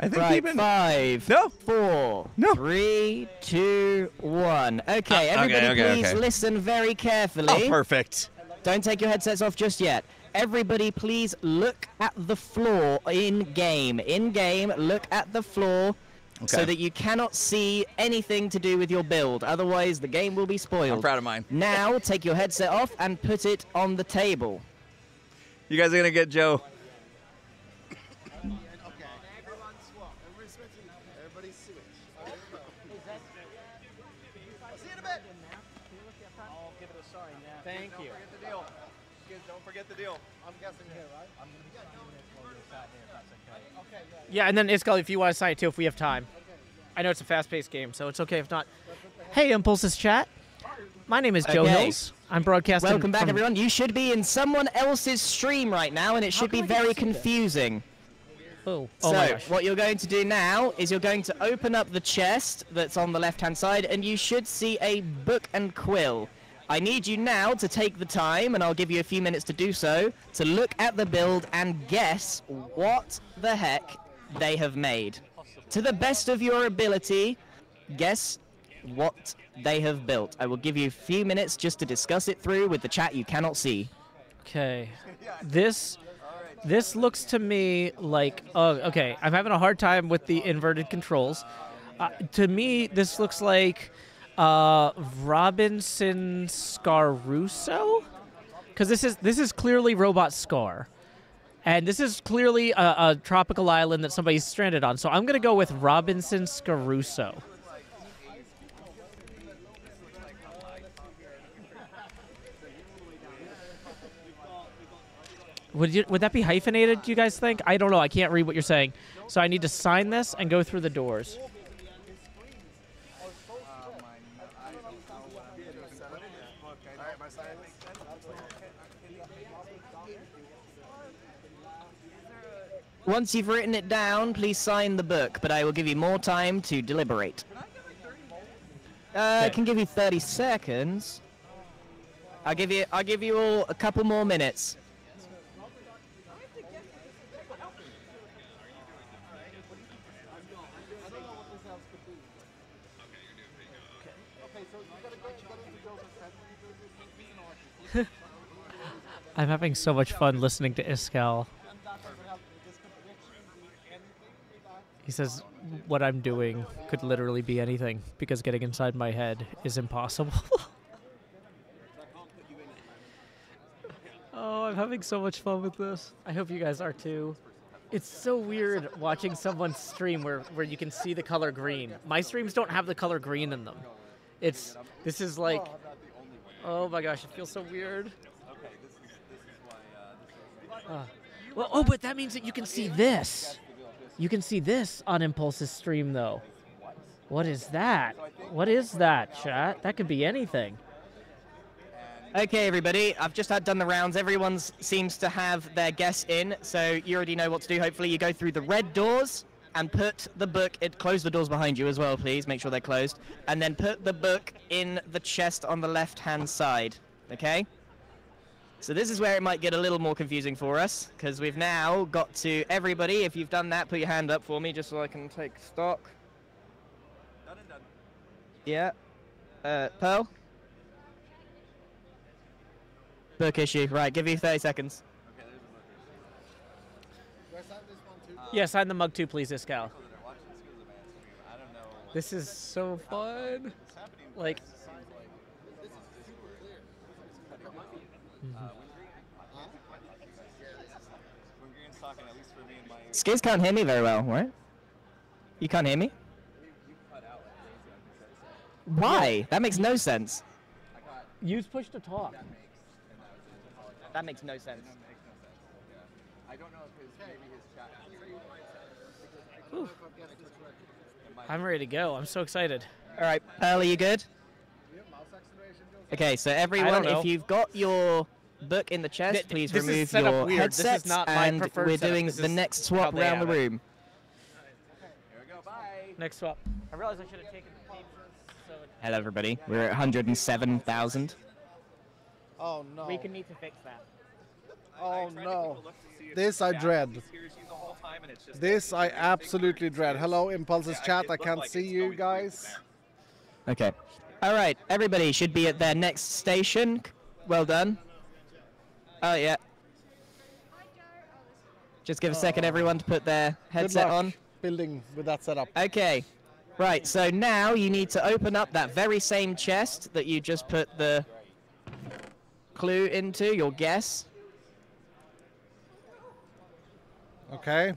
I think Right, keeping five, no, four, No. three, two, one. Okay, Uh, okay, everybody, okay, please okay. listen very carefully. oh, perfect. Don't take your headsets off just yet. Everybody, please look at the floor in game. In game, look at the floor so that you cannot see anything to do with your build. Otherwise, the game will be spoiled. I'm proud of mine. Now, take your headset off and put it on the table. You guys are gonna get Joe. Everybody switch. Thank you. Don't forget the deal. I'm guessing here, right? Yeah, and then Iskall, if you want to sign it too, if we have time. I know it's a fast-paced game, so it's okay if not. Hey, Impulses chat. My name is Joe Okay. Hills. I'm broadcasting. Welcome back, from- everyone. You should be in someone else's stream right now, and it should be very confusing. that? Oh, So, oh what you're going to do now is you're going to open up the chest that's on the left-hand side, and you should see a book and quill. I need you now to take the time, and I'll give you a few minutes to do so, to look at the build and guess what the heck they have made. To the best of your ability, guess what they have built. I will give you a few minutes just to discuss it through with the chat you cannot see. Okay. This this looks to me like oh okay, I'm having a hard time with the inverted controls. Uh, to me this looks like uh Robinson Scaruso cuz this is this is clearly Robot Scar. And this is clearly a, a tropical island that somebody's stranded on. So I'm going to go with Robinson Scaruso. Would you would that be hyphenated? Do you guys think? I don't know. I can't read what you're saying, so I need to sign this and go through the doors. Once you've written it down, please sign the book, but I will give you more time to deliberate. Uh, I can give you 30 seconds. I'll give you I'll give you all a couple more minutes. I'm having so much fun listening to Iskall. He says what I'm doing could literally be anything because getting inside my head is impossible. oh, I'm having so much fun with this. I hope you guys are too. It's so weird watching someone stream where, where you can see the color green. My streams don't have the color green in them. It's this is like oh my gosh, it feels so weird. Uh, well, oh, but that means that you can see this. You can see this on Impulse's stream, though. What is that? What is that, chat? That could be anything. Okay, everybody, I've just had done the rounds. Everyone seems to have their guess in, so you already know what to do. Hopefully, you go through the red doors and put the book. It close the doors behind you as well, please. Make sure they're closed, and then put the book in the chest on the left-hand side. Okay. So this is where it might get a little more confusing for us, because we've now got to everybody. If you've done that, put your hand up for me, just so I can take stock. Done and done. Yeah. Uh, Pearl? Book issue. Right, give you 30 seconds. Okay, there's a book issue. Uh, yeah, sign the mug too, please, Iskall. This is so fun. Like, Skiz can't hear me very well, right? You can't hear me? Why? That makes no sense. use push to talk. That makes no sense. I don't know if his maybe his chat. I'm ready to go. I'm so excited. All right, Pearl, are you good? Okay, so everyone, if you've got your book in the chest, Th- please this is remove set up your weird. This is headsets, not my and preferred we're setup. doing This the next swap they around the have it. room. Next swap. I realized I should have taken the papers. So it- Hello, everybody. We're at 107,000. Oh no. We can need to fix that. Oh no. This I dread. This I absolutely dread. Hello, Impulses chat. I can't see you guys. Okay. All right, everybody should be at their next station. Well done. Oh yeah. Just give a second, oh. everyone, to put their headset on. building with that setup. Okay. Right, so now you need to open up that very same chest that you just put the clue into, your guess. Okay.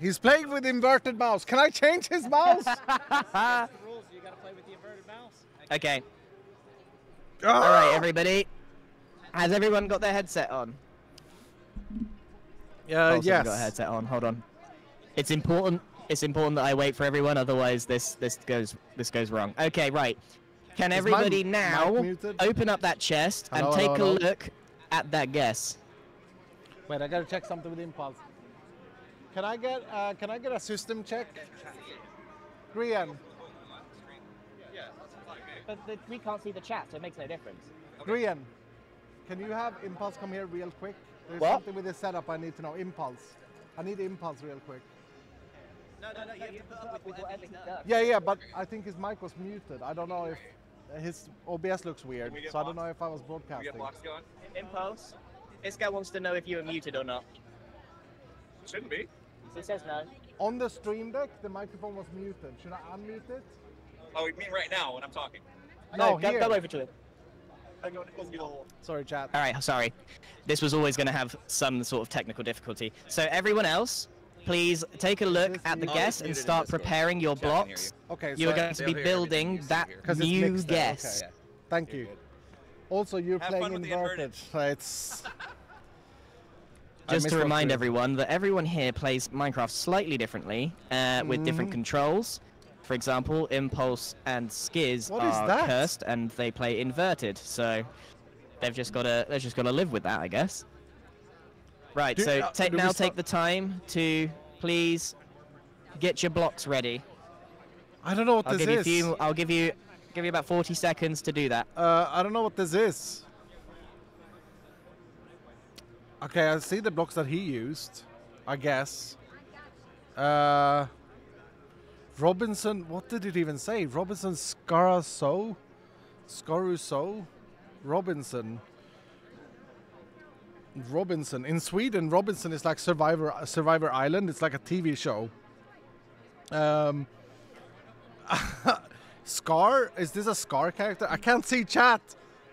He's playing with inverted mouse. Can I change his mouse? Okay. Ah! All right, everybody. Has everyone got their headset on? Yeah, Oh, yes. got a headset on. Hold on. It's important. It's important that I wait for everyone, otherwise this this goes this goes wrong. Okay, right. Can Is everybody my now mic open up that chest Hello, and take hello, a hello? look at that guess? Wait, I gotta check something with Impulse. Can I get uh, can I get a system check? Grian, But we can't see the chat, so it makes no difference. Grian, can you have Impulse come here real quick? There's What? something with the setup I need to know. Impulse. I need Impulse real quick. No, no, no. You have to put up with whatever he does. Yeah, yeah, but I think his mic was muted. I don't know if his OBS looks weird, so I don't know if I was broadcasting. Impulse. This guy wants to know if you were muted or not. Shouldn't be. He says no. On the stream deck, the microphone was muted. Should I unmute it? Oh, you mean right now when I'm talking? No, go, here. go over to him. I'm going to close the little. Sorry, chat. All right, sorry. This was always going to have some sort of technical difficulty. So everyone else, please take a look at the guess and muted in start Discord. preparing your Chat can hear blocks. Okay, you are going to be building that here. Because it's new mixed there, guess. okay. Thank you. Also, you're Have playing fun with the inverted. inverted. It's Just to remind everyone that everyone here plays Minecraft slightly differently, uh, with different Mhm. controls. For example, Impulse and Skiz What are that? cursed and they play inverted, so they've just got to they've just got to live with that, I guess. Right. Do- so uh, take now take the time to please get your blocks ready. I don't know what I'll this give you is. few. I'll give you give you about 40 seconds to do that. Uh, I don't know what this is. Okay, I see the blocks that he used. I guess. Uh, Robinson. What did it even say? Robinson Scaraso, Scaruso, Robinson. Robinson in Sweden. Robinson is like Survivor Survivor Island. It's like a TV show. Um, Scar? Is this a Scar character? I can't see chat.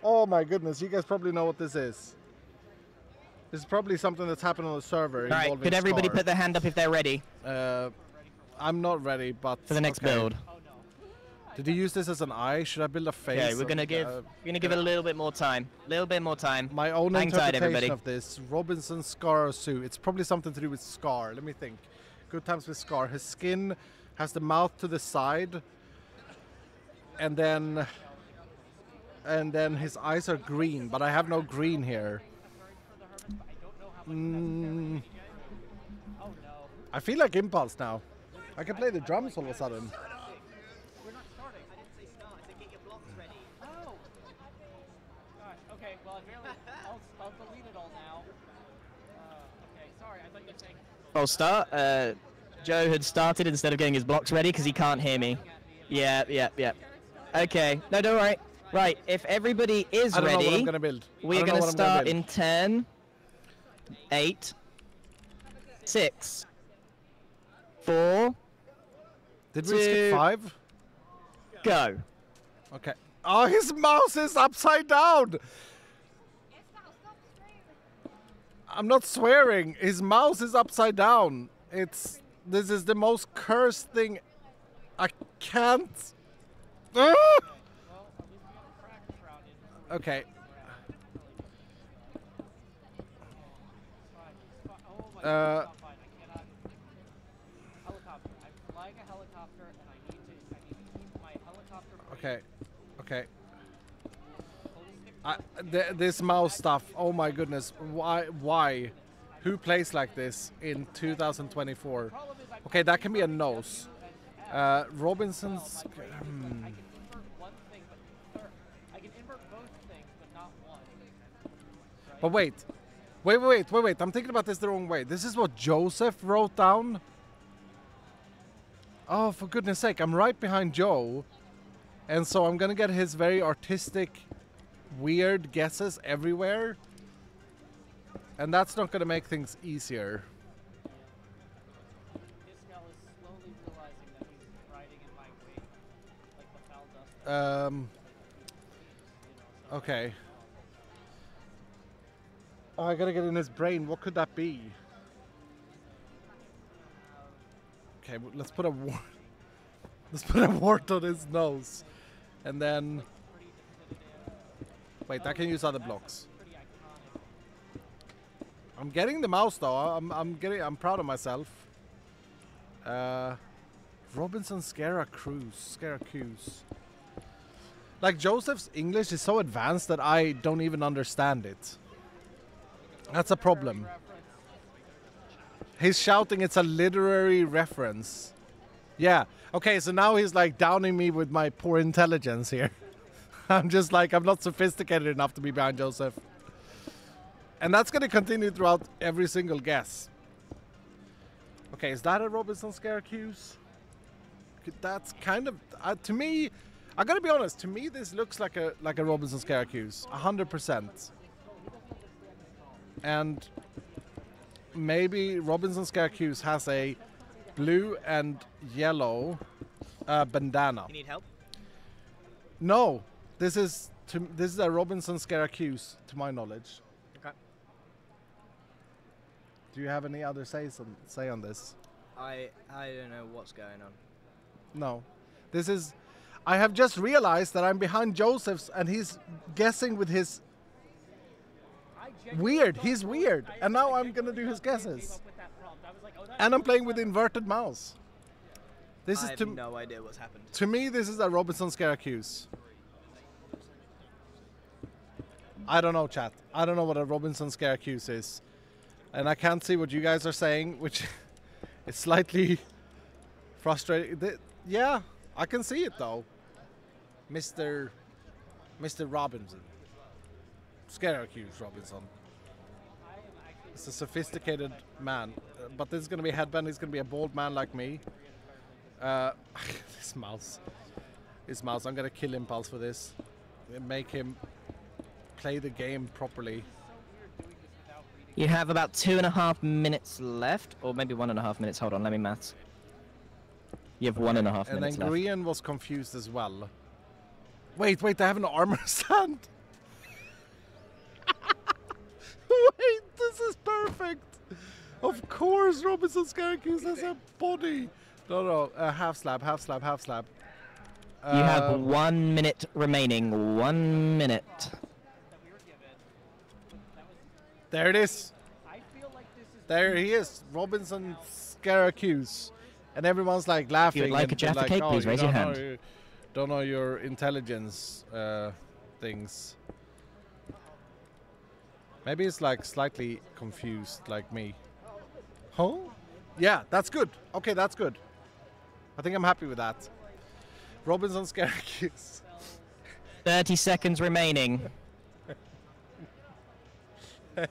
Oh my goodness, you guys probably know what this is. This is probably something that's happened on the server. All right. Could everybody Scar. put their hand up if they're ready Uh, I'm not ready, but for the next okay. build? Did he use this as an eye? Should I build a face? Okay, we're gonna give uh, we're gonna give it a little bit more time. A little bit more time. my own Hang interpretation everybody. of this. Robinson Scar suit. It's probably something to do with Scar. Let me think. Good times with Scar. His skin has the mouth to the side, and then and then his eyes are green. But I have no green here. Mm, I feel like Impulse now. I can play the drums all of a sudden. Okay, well, I'll, I'll delete it all now. okay, sorry, I thought you were saying. I'll start. Uh, Joe had started instead of getting his blocks ready because he can't hear me. Yeah, yeah, yeah. Okay, no, don't worry. Right, if everybody is I don't know ready, what I'm gonna build. I we're gonna what gonna start in 10, 8, six, four, Did we skip five? Go. Okay. Oh, his mouse is upside down. I'm not swearing. His mouse is upside down. It's this is the most cursed thing. I can't. Ah! Okay. Uh, okay. Okay. I, th- this mouse stuff. Oh my goodness. Why? Why? Who plays like this in 2024? Okay, that can be a nose. Uh, Robinson's. Hmm. But wait. Wait, wait, wait, wait, wait. I'm thinking about this the wrong way. This is what Joseph wrote down. Oh, for goodness sake. I'm right behind Joe. And so I'm going to get his very artistic, weird guesses everywhere. And that's not going to make things easier. Um. Okay. Oh, I gotta get in his brain. What could that be? Okay, let's put a wart. Let's put a wart on his nose, and then. Wait, I can use other blocks. I'm getting the mouse though. I'm I'm getting. I'm proud of myself. Uh, Robinson Scara Cruz. Scara Cruz. Like Joseph's English is so advanced that I don't even understand it. That's a problem. He's shouting it's a literary reference. Yeah. Okay, so now he's like downing me with my poor intelligence here. I'm just like I'm not sophisticated enough to be behind Joseph. And that's going to continue throughout every single guess. Okay, is that a Robinson Syracuse? That's kind of uh, to me. I gotta be honest. To me, this looks like a like a Robinson Syracuse, hundred percent. And maybe Robinson Syracuse has a blue and yellow uh, bandana. You need help? No, this is to, this is a Robinson Syracuse, to my knowledge. Okay. Do you have any other say some, say on this? I I don't know what's going on. No, this is. I have just realized that I'm behind Joseph's, and he's guessing with his. Weird. He's weird, and now I'm gonna do his guesses. And I'm playing with inverted mouse. This I is have to no idea what's happened. to me. This is a Robinson Syracuse. I don't know, chat. I don't know what a Robinson Syracuse is, and I can't see what you guys are saying, which is slightly frustrating. Th- Yeah, I can see it though, Mister Mister Robinson, Syracuse Robinson. It's a sophisticated man, but this is gonna be headband. He's gonna be a bald man like me. Uh, this mouse, this mouse. I'm gonna kill Impulse for this. And Make him play the game properly. You have about two and a half minutes left, or maybe one and a half minutes. Hold on, let me maths. You have one and a half And minutes then left. Grian was confused as well. Wait, wait, they have an armor stand. wait, this is perfect. Of course, Robinson Syracuse has a body. No, no, uh, half slab, half slab, half slab. You have Uh, one minute remaining. One minute. There it is. There he is, Robinson Syracuse. And everyone's like laughing. like and a Jaffa like, cake, "Oh, please you raise your don't know hand." don't know your intelligence uh, things. Maybe it's like slightly confused, like me. Huh? Yeah, that's good. Okay, that's good. I think I'm happy with that. Robinson Syracuse. 30 seconds remaining.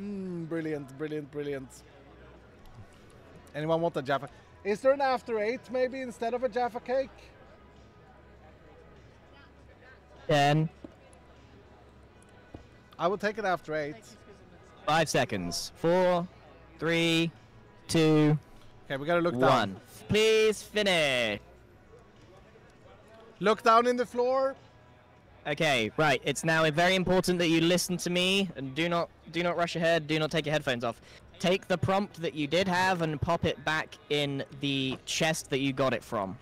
Mm, brilliant, brilliant, brilliant. Anyone want a Jaffa? Is there an after eight maybe instead of a Jaffa cake? 10, I will take it after eight. Five seconds. Four, three, two, Okay, we gotta look one. down. Please finish. Look down in the floor. Okay, right. It's now very important that you listen to me and do not do not rush ahead. Do not take your headphones off. Take the prompt that you did have and pop it back in the chest that you got it from.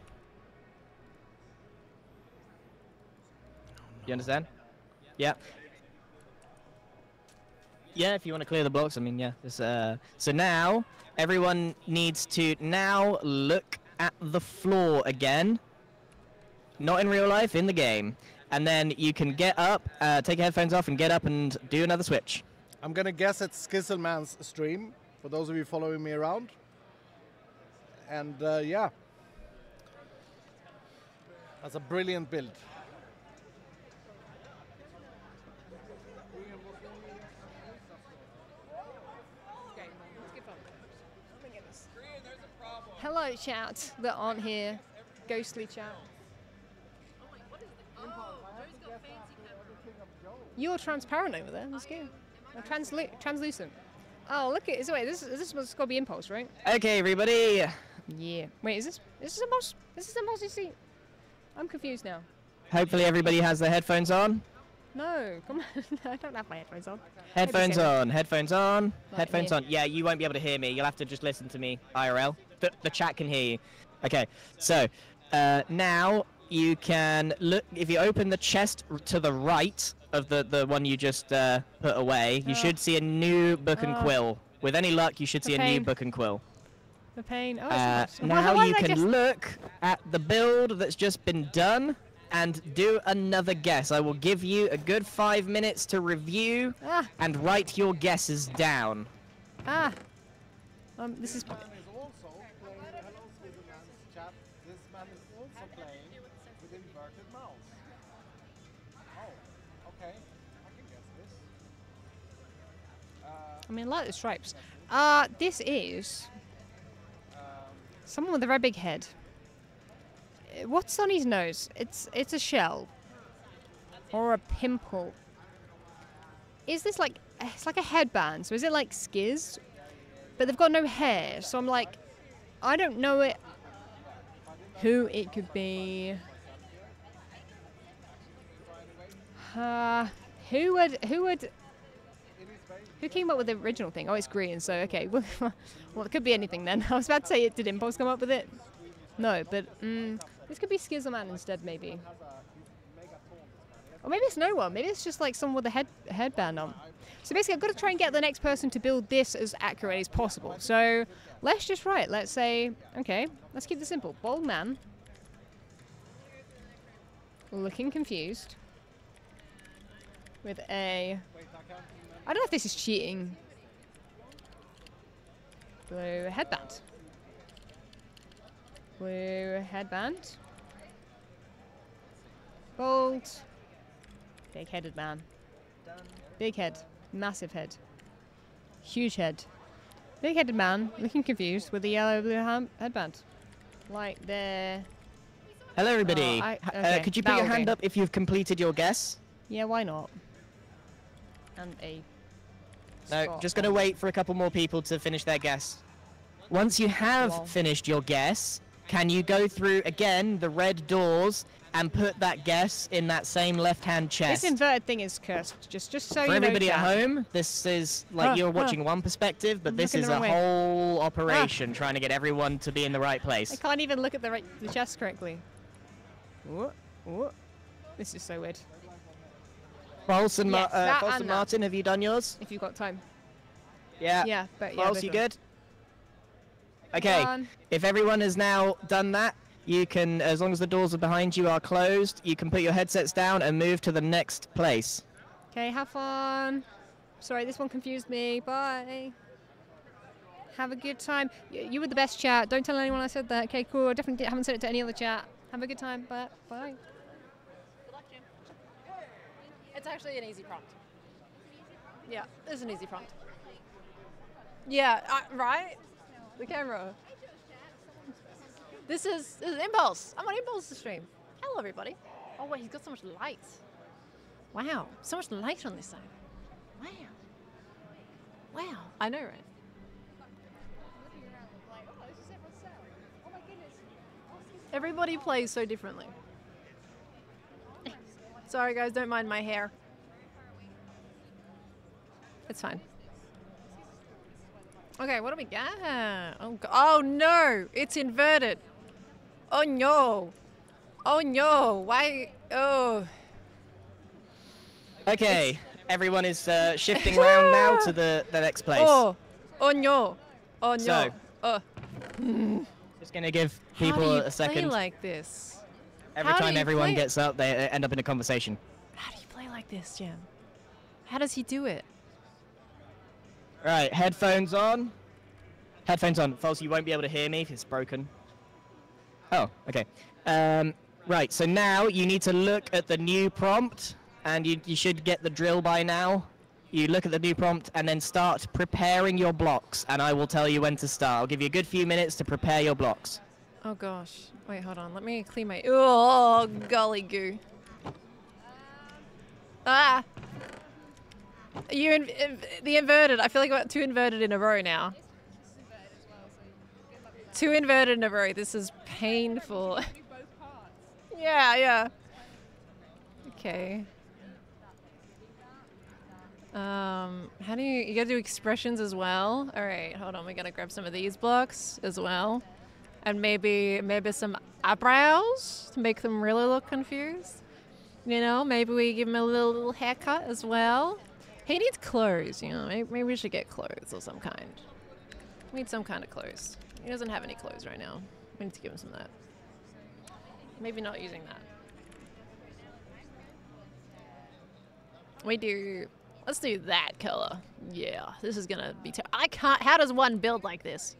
You understand? Yeah. Yeah, if you want to clear the blocks, I mean, yeah. This, uh, so now everyone needs to now look at the floor again. Not in real life, in the game. And then you can get up, uh, take your headphones off, and get up and do another switch. I'm gonna guess it's Skizzleman's stream for those of you following me around. And uh, yeah, that's a brilliant build. Hello, chat that aren't here. Ghostly chat. You're transparent over there. That's good. Translu- translucent. Oh, look at. So wait, this this was got to be impulse, right? Okay, everybody. Yeah. Wait, is this is this impulse? This is impulse. You see? I'm confused now. Hopefully everybody has their headphones on. No, come on. I don't have my headphones on. Headphones on, headphones on, Right headphones on. Yeah, you won't be able to hear me. You'll have to just listen to me IRL. The, the chat can hear you. Okay, so uh, now you can look. If you open the chest to the right of the the one you just uh, put away, you Ah. should see a new book and Ah. quill. With any luck, you should see a new book and quill. The pain. Oh, Uh, now Why you can just- look at the build that's just been done and do another guess. I will give you a good five minutes to review Ah. and write your guesses down. Ah. Um, this is. I mean, I like the stripes. Uh, this is someone with a very big head. Uh, What's on his nose? It's it's a shell or a pimple. Is this like it's like a headband? So is it like skiz? But they've got no hair, so I'm like, I don't know it. Who it could be? Uh, who would who would who came up with the original thing? Oh, it's green, so okay. Well, it could be anything then. I was about to say, it did Impulse come up with it? No, but mm, this could be Skizzleman instead, maybe. Or maybe it's no one. Maybe it's just like someone with a head headband on. So basically, I've got to try and get the next person to build this as accurate as possible. So let's just write. Let's say, okay, let's keep this simple. Bald man, looking confused, with a I don't know if this is cheating. Blue headband. Blue headband. Bold. Big headed man. Big head. Massive head. Huge head. Big headed man, looking confused with a yellow blue ham- headband. Like there. Hello, everybody. Oh, I- H- uh, could you put your hand do. up if you've completed your guess? Yeah, why not? And a. No, just gonna wait for a couple more people to finish their guess. Once you have finished your guess, can you go through again the red doors and put that guess in that same left-hand chest? This inverted thing is cursed. Just, just so For you know. everybody at home, this is like Huh, you're huh. watching one perspective, but I'm this is a way. whole ah. operation trying to get everyone to be in the right place. I can't even look at the right, the chest correctly. Ooh, ooh. This is so weird. False and, Yes, Ma- uh, False and and. Martyn, have you done yours? If you've got time. Yeah. Yeah, but yeah. False, you good? Okay. Done. If everyone has now done that, you can, as long as the doors are behind you are closed, you can put your headsets down and move to the next place. Okay, have fun. Sorry, this one confused me. Bye. Have a good time. Y- You were the best chat. Don't tell anyone I said that. Okay, cool. I definitely haven't said it to any other chat. Have a good time. Bye. Bye. It's actually an easy prompt. Yeah, it's an easy prompt. Yeah, uh, right? The camera. This is, this is Impulse. I'm on Impulse to stream. Hello, everybody. Oh, wait, he's got so much light. Wow, so much light on this side. Wow. Wow. I know, right? Everybody plays so differently. Sorry, guys, don't mind my hair. It's fine. Okay, what do we got? Oh, oh no, it's inverted. Oh no. Oh no. Why? Oh. Okay, everyone is uh, shifting around now to the, the next place. Oh. Oh no. Oh no. So- oh. Just gonna give How people do you a second. play like this? Every how time everyone gets up, they end up in a conversation. How do you play like this, Gem? How does he do it? Right, headphones on. Headphones on. False, you won't be able to hear me if it's broken. Oh, okay. Um, right, so now you need to look at the new prompt, and you, you should get the drill by now. You look at the new prompt and then start preparing your blocks, and I will tell you when to start. I'll give you a good few minutes to prepare your blocks. Oh gosh. Wait, hold on. Let me clean my. Oh, golly goo. Ah. You in, in- the inverted. I feel like I got two inverted in a row now. Two inverted in a row. This is painful. yeah, yeah. Okay. Um, how do you? You gotta do expressions as well. All right, hold on. We gotta grab some of these blocks as well, and maybe maybe some eyebrows to make them really look confused. You know, maybe we give him a little, little haircut as well. He needs clothes. You know, maybe, maybe we should get clothes of some kind. We need some kind of clothes. He doesn't have any clothes right now. We need to give him some of that. Maybe not using that. We do. Let's do that color. Yeah, this is gonna be. Ter- I can't. How does one build like this?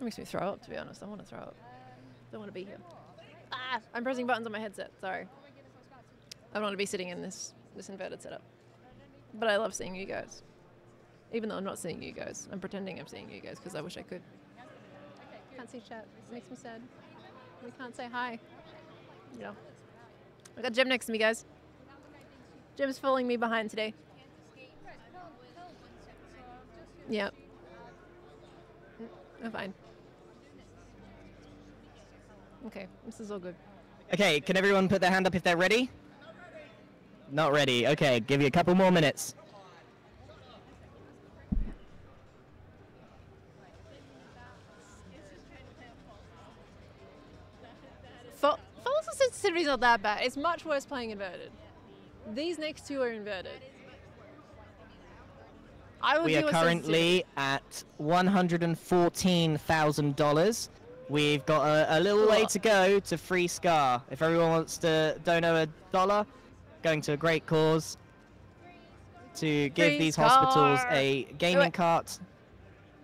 It makes me throw up. To be honest, I want to throw up. Don't want to be here. Ah, I'm pressing buttons on my headset. Sorry. I don't want to be sitting in this this inverted setup. But I love seeing you guys. Even though I'm not seeing you guys, I'm pretending I'm seeing you guys because I wish I could. Can't see chat. Makes me sad. We can't say hi. Yeah. I got Gem next to me, guys. Gem's falling me behind today. Yep. Mm, I'm fine. Okay, this is all good. Okay, can everyone put their hand up if they're ready? Not ready. Okay, give you a couple more minutes. Fa- False sensitivity is not that bad. It's much worse playing inverted. These next two are inverted. We are currently at $114,000. We've got a, a little way to go to free Scar. If everyone wants to donate a dollar, going to a great cause to give Free these hospitals a gaming cart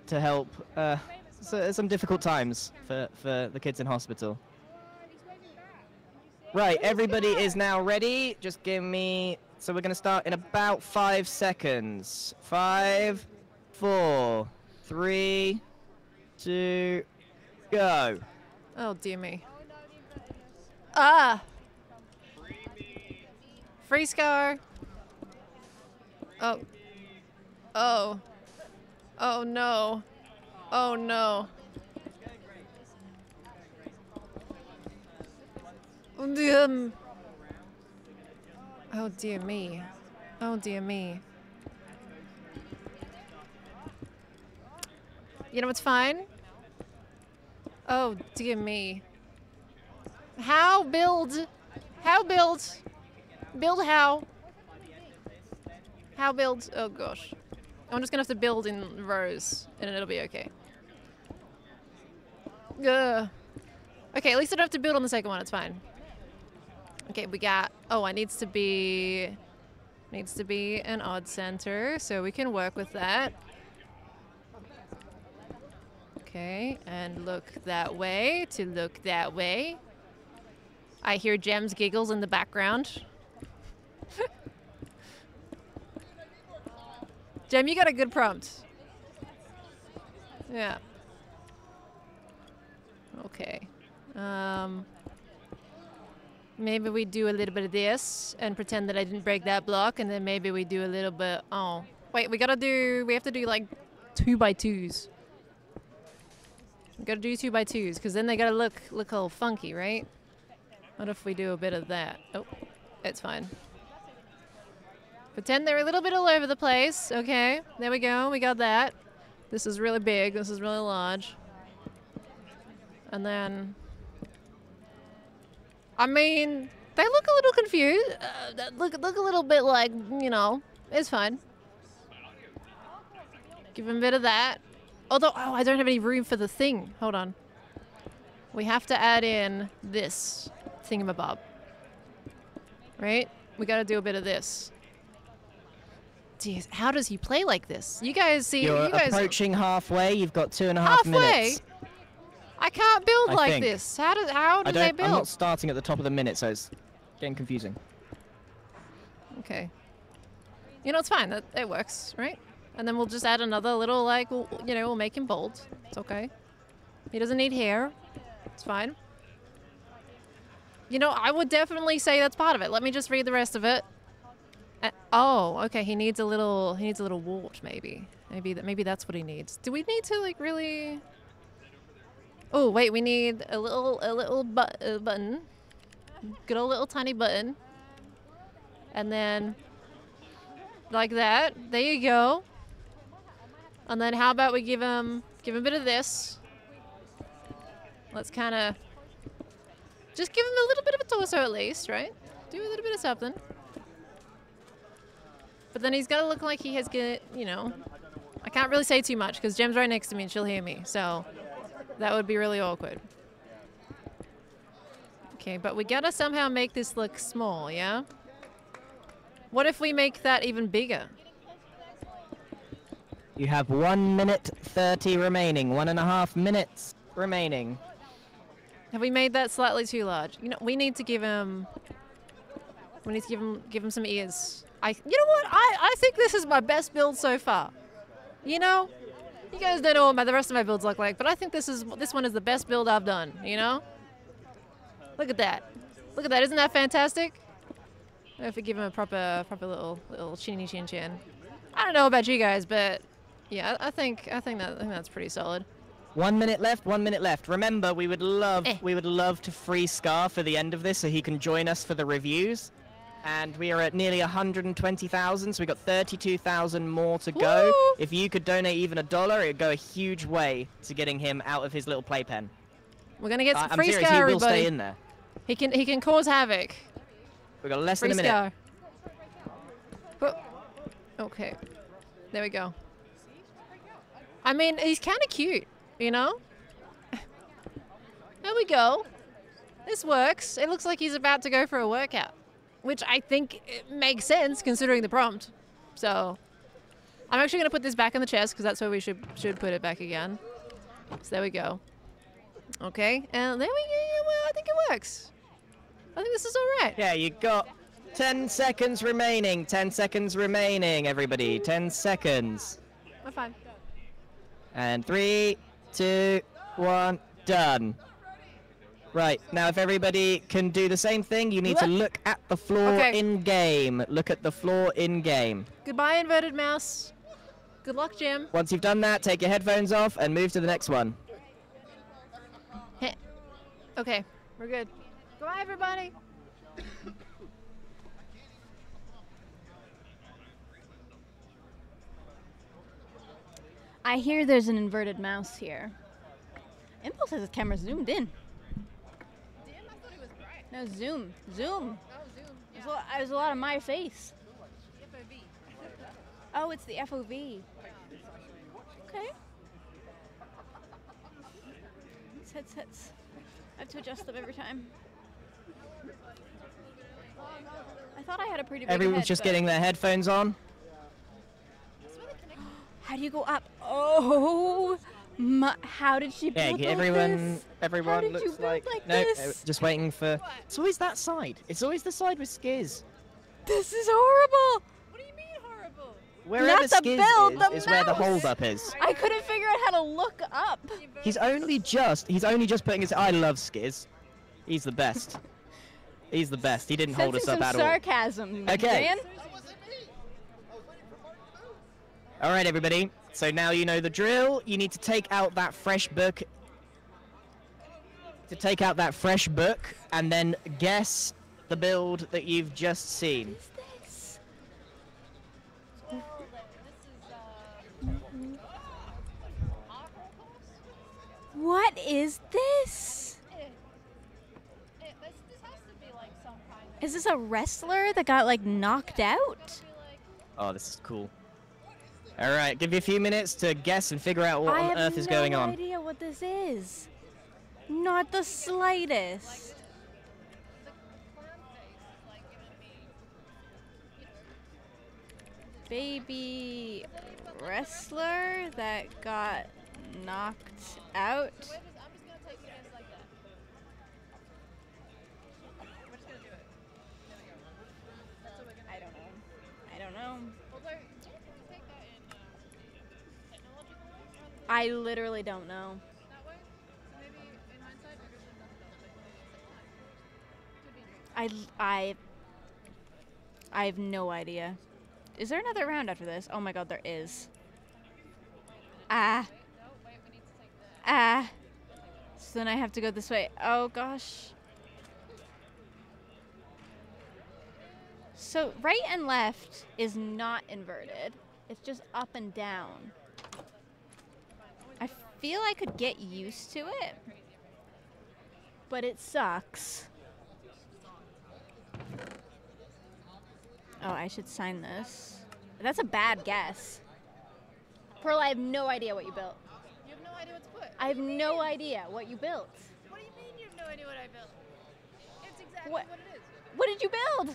to help uh, so, some difficult times for, for the kids in hospital. Right, everybody is now ready. Just give me. So we're going to start in about five seconds. Five, four, three, two, go. Oh dear me. Ah. Free scar. Oh. Oh. Oh no. Oh no. Um. Oh dear me. Oh dear me. You know what's fine? Oh dear me. How build? How build? Build how? How build? Oh gosh. I'm just gonna have to build in rows and it'll be okay. Ugh. Okay, at least I don't have to build on the second one, it's fine. Okay, we got oh, it needs to be needs to be an odd center, so we can work with that. Okay, and look that way to look that way. I hear Gem's giggles in the background. Jem, you got a good prompt. Yeah. Okay. Um. maybe we do a little bit of this and pretend that I didn't break that block, and then maybe we do a little bit. Oh, wait, we gotta do. We have to do like two by twos. We gotta do two by twos, because then they gotta look look all funky, right? What if we do a bit of that? Oh, it's fine. Pretend they're a little bit all over the place. Okay, there we go. We got that. This is really big. This is really large. And then, I mean, they look a little confused. Uh, look, look a little bit like you know, it's fine. Give him a bit of that. Although, oh, I don't have any room for the thing. Hold on. We have to add in this thingamabob. Right? We got to do a bit of this. Jeez, how does he play like this? You guys see, You're you guys approaching halfway. You've got two and a half halfway. minutes. I can't build I like think. this. How does how do they build? I'm not starting at the top of the minute, so it's getting confusing. Okay. You know, it's fine. That it works, right? And then we'll just add another little, like, you know, we'll make him bold. It's okay. He doesn't need hair. It's fine. You know, I would definitely say that's part of it. Let me just read the rest of it. Uh, oh, okay. He needs a little. He needs a little wart, maybe. Maybe that. Maybe that's what he needs. Do we need to like really? Oh wait, we need a little a little but, button. Good old little tiny button. And then like that. There you go. And then how about we give him give him a bit of this. Let's kind of just give him a little bit of a torso at least, right? Do a little bit of something. But then he's got to look like he has get, you know. I can't really say too much because Gem's right next to me and she'll hear me. So that would be really awkward. Okay, but we gotta somehow make this look small, yeah? What if we make that even bigger? You have one minute thirty remaining. One and a half minutes remaining. Have we made that slightly too large? You know, we need to give him. We need to give him give him some ears. I. You know what? I I think this is my best build so far. You know, you guys don't know what my, the rest of my builds look like, but I think this is this one is the best build I've done. You know. Look at that. Look at that. Isn't that fantastic? If we give him a proper proper little little chinny chin chin. I don't know about you guys, but yeah, I I think I think that I think that's pretty solid. One minute left. One minute left. Remember, we would love Eh. we would love to free Scar for the end of this, so he can join us for the reviews. And we are at nearly 120,000, so we got 32,000 more to go. Woo! If you could donate even a dollar, it would go a huge way to getting him out of his little playpen. We're gonna get I- some I'm free serious, scar, he will everybody. stay in there. He can he can cause havoc. We've got less Free than a minute. scar. Oh, Okay, there we go. I mean, he's kind of cute, you know. there we go. This works. It looks like he's about to go for a workout, which I think makes sense considering the prompt. So, I'm actually gonna put this back in the chest because that's where we should should put it back again. So there we go. Okay, and there we go. Yeah, well, I think it works. I think this is all right. Yeah, you got 10 seconds remaining. 10 seconds remaining, everybody. 10 seconds. I'm fine. And three, two, one, done. Right, now if everybody can do the same thing, you need to look at the floor Okay. in game. Look at the floor in game. Goodbye, inverted mouse. Good luck, Gem. Once you've done that, take your headphones off and move to the next one. Okay, we're good. Goodbye, everybody. I hear there's an inverted mouse here. Impulse has his camera zoomed in. No, zoom. Zoom. There's a, lot, there's a lot of my face. Oh, it's the FOV. Okay. These headsets. I have to adjust them every time. I thought I had a pretty big Everyone's head, just getting their headphones on. How do you go up? Oh, my, how did she build get like everyone. this? Everyone did you looks build like, like no. uh, this? Just waiting for. It's always that side. It's always the side with Skizz. This is horrible. What do you mean horrible? Wherever Not the Skizz build, is, the is where the mouse. hold up is. I couldn't figure out how to look up. He's only just. He's only just putting his. I love Skizz. He's the best. He's the best. He didn't hold us up some at all. sarcasm. Okay. Dan? All right, everybody. So now you know the drill. You need to take out that fresh book. To take out that fresh book and then guess the build that you've just seen. What is this? Is this a wrestler that got like knocked out? Oh, this is cool. All right, give you a few minutes to guess and figure out what I on earth is no going on. I have no idea what this is. Not the slightest. Baby wrestler that got knocked out. I don't know. I don't know. I literally don't know. I I I have no idea. Is there another round after this? Oh my god, there is. Ah. Ah. So then I have to go this way. Oh gosh. So right and left is not inverted. It's just up and down. I feel I could get used to it. But it sucks. Oh, I should sign this. That's a bad guess. Pearl, I have no idea what you built. You have no idea what to put. I have no idea what you built. What do you mean you have no idea what I built? It's exactly What- what, it is. What did you build?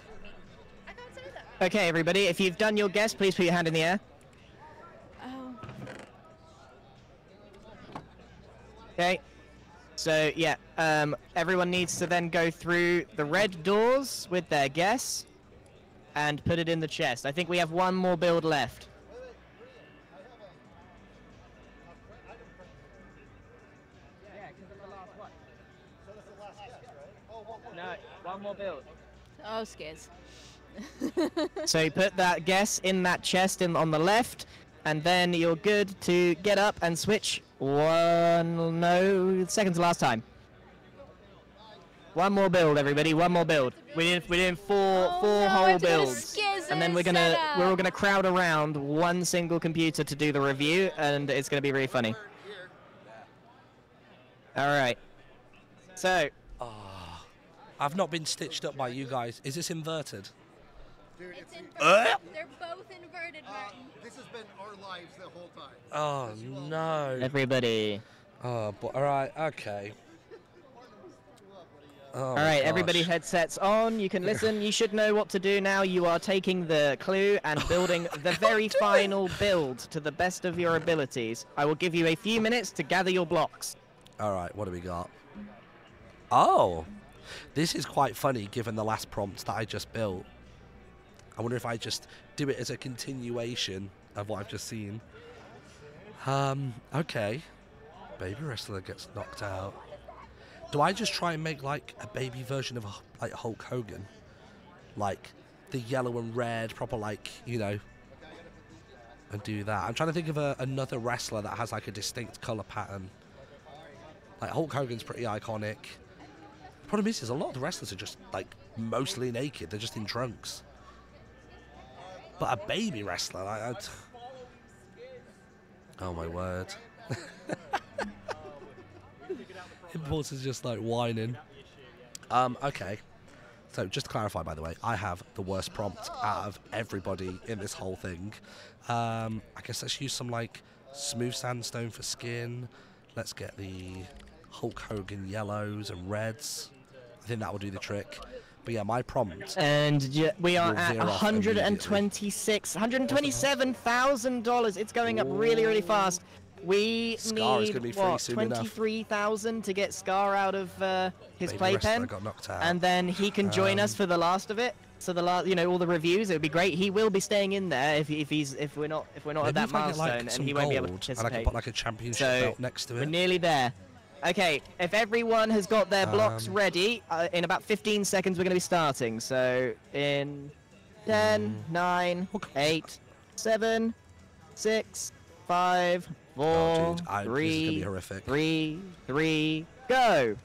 I thought it said that. Okay, everybody, if you've done your guess, please put your hand in the air. Okay. So yeah, um, everyone needs to then go through the red doors with their guess and put it in the chest. I think we have one more build left. No, one more build. Oh, scares. So you put that guess in that chest in on the left, and then you're good to get up and switch. One, no, second to last time. One more build, everybody. One more build. We did we did four four whole Oh, it's gonna builds, and then we're gonna setup. we're all gonna crowd around one single computer to do the review, and it's gonna be really funny. All right. So I've not been stitched up by you guys. Is this inverted? It's Uh? They're both inverted, Martyn. This has been our lives the whole time. Oh no. Everybody. Oh, but all right, okay. Oh, All my everybody, headsets on. You can listen. You should know what to do now. You are taking the clue and building oh, the very final build to the best of your abilities. I will give you a few minutes to gather your blocks. All right, what do we got? Oh, this is quite funny given the last prompt that I just built. I wonder if I just do it as a continuation of what I've just seen. Um, okay. Baby wrestler gets knocked out. Do I just try and make like a baby version of like Hulk Hogan? Like the yellow and red, proper like, you know, and do that. I'm trying to think of a, another wrestler that has like a distinct color pattern. Like Hulk Hogan's pretty iconic. The Problem is, is a lot of the wrestlers are just like mostly naked. They're just in trunks. But a baby wrestler, like, I'd... oh my word. Impulse is just like whining. Um, okay. So just to clarify, by the way, I have the worst prompt out of everybody in this whole thing. Um, I guess let's use some like smooth sandstone for skin. Let's get the Hulk Hogan yellows and reds. I think that will do the trick. But yeah, my prompt. And j- we are at veer off immediately. 126, 127,000 dollars. It's going up really, really fast. We Scar need gonna be free what, 23,000 to get Scar out of uh, his playpen, and then he can join us Um, for the last of it. So the last, you know, all the reviews. It would be great. He will be staying in there if, if he's if we're not if we're not Maybe at that I get, like, milestone, and he won't be able to gold, and I participate. can put, like, a championship so belt next to We're nearly there. Okay, if everyone has got their blocks Um, ready, uh, in about 15 seconds we're going to be starting. So in 10, Hmm. 9, 8, 7, 6, 5, 4, Oh, dude, I- this be 3, horrific. 3, 3, go!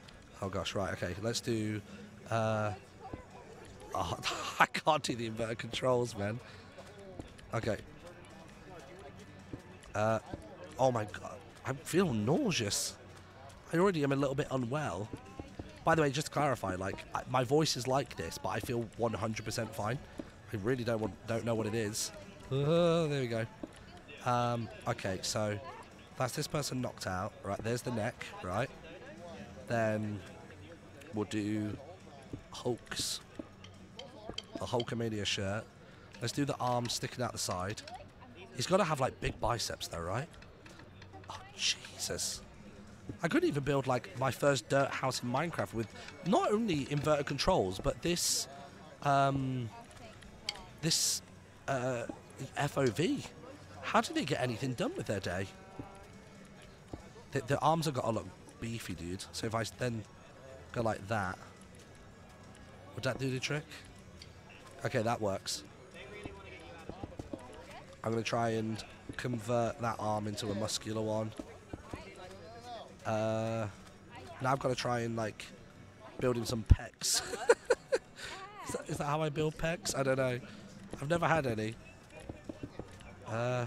Oh gosh, right, okay, let's do. Uh, oh, I can't do the inverted controls, man. Okay. Uh, oh my god, I feel nauseous. I already am a little bit unwell. By the way, just to clarify, like my voice is like this, but I feel 100% fine. I really don't want, don't know what it is. Oh, there we go. Um, okay, so that's this person knocked out. Right, there's the neck. Right. Then we'll do Hulk's a Hulkamania shirt. Let's do the arms sticking out the side. He's got to have like big biceps though, right? Oh Jesus! I couldn't even build like my first dirt house in Minecraft with not only inverted controls but this, um, this uh, FOV. How did they get anything done with their day? The, the arms have got to look beefy, dude. So if I then go like that, would that do the trick? Okay, that works. I'm going to try and convert that arm into a muscular one. Uh, now I've got to try and like build him some pecs. is, that, is that how I build pecs? I don't know. I've never had any. Uh,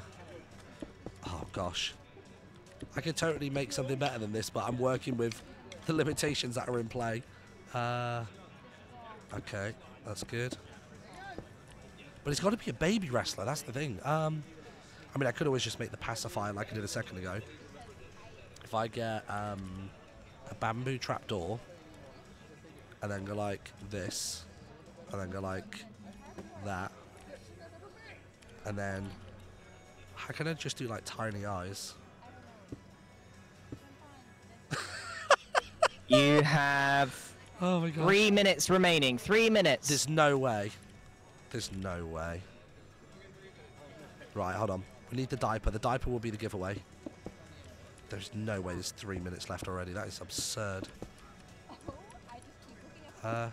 oh gosh. I could totally make something better than this, but I'm working with the limitations that are in play. Uh, okay, that's good. But it's got to be a baby wrestler. That's the thing. Um, I mean, I could always just make the pacifier like I did a second ago. If I get um, a bamboo trapdoor, and then go like this, and then go like that, and then how can I just do like tiny eyes? You have oh my three minutes remaining. Three minutes. There's no way. There's no way. Right, hold on. We need the diaper. The diaper will be the giveaway. There's no way there's three minutes left already. That is absurd. Uh.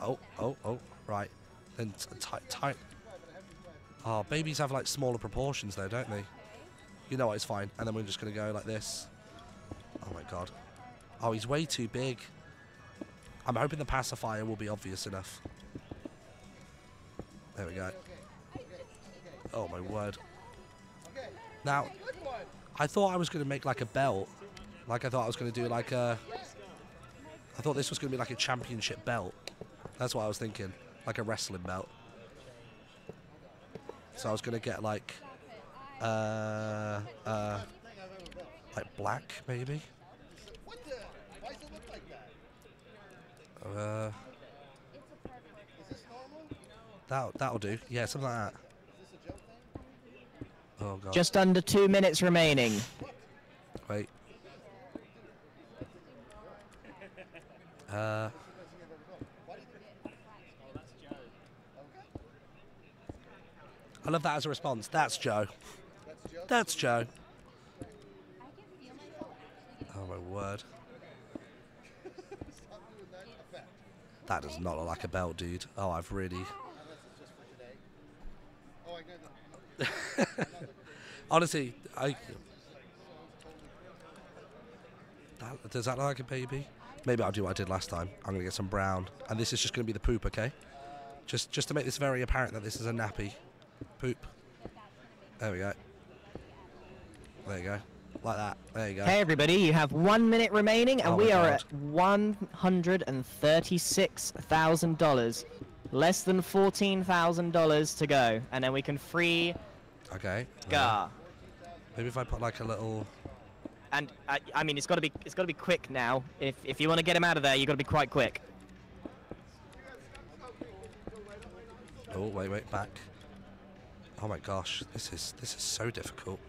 Oh, oh, oh. Right. Then tight, tight. Oh, babies have like smaller proportions though, don't they? You know what? It's fine. And then we're just gonna go like this. Oh my god. Oh, he's way too big. I'm hoping the pacifier will be obvious enough. There we go. Oh my word. Now, I thought I was going to make like a belt. Like I thought I was going to do like a... I thought this was going to be like a championship belt. That's what I was thinking. Like a wrestling belt. So I was going to get like... Uh... Uh... Like black, maybe? What the why does it look like that? Uh... That, that'll do. Yeah, something like that. Oh god. Just under two minutes remaining. Wait. Uh. I love that as a response. That's Joe. That's Joe. Oh my word. That does not look like a belt, dude. Oh, I've really. Honestly, I. That, does that look like a baby? Maybe I'll do what I did last time. I'm gonna get some brown, and this is just gonna be the poop, okay? Just, just to make this very apparent that this is a nappy. Poop. There we go. There you go. Like that. There you go. Hey everybody, you have one minute remaining, and Oh we are God. at one hundred and thirty-six thousand dollars. Less than fourteen thousand dollars to go, and then we can free Okay. Scar. Maybe if I put like a little. And I, I mean, it's got to be it's got to be quick now. If if you want to get him out of there, you've got to be quite quick. Oh wait, wait, back. Oh my gosh, this is this is so difficult.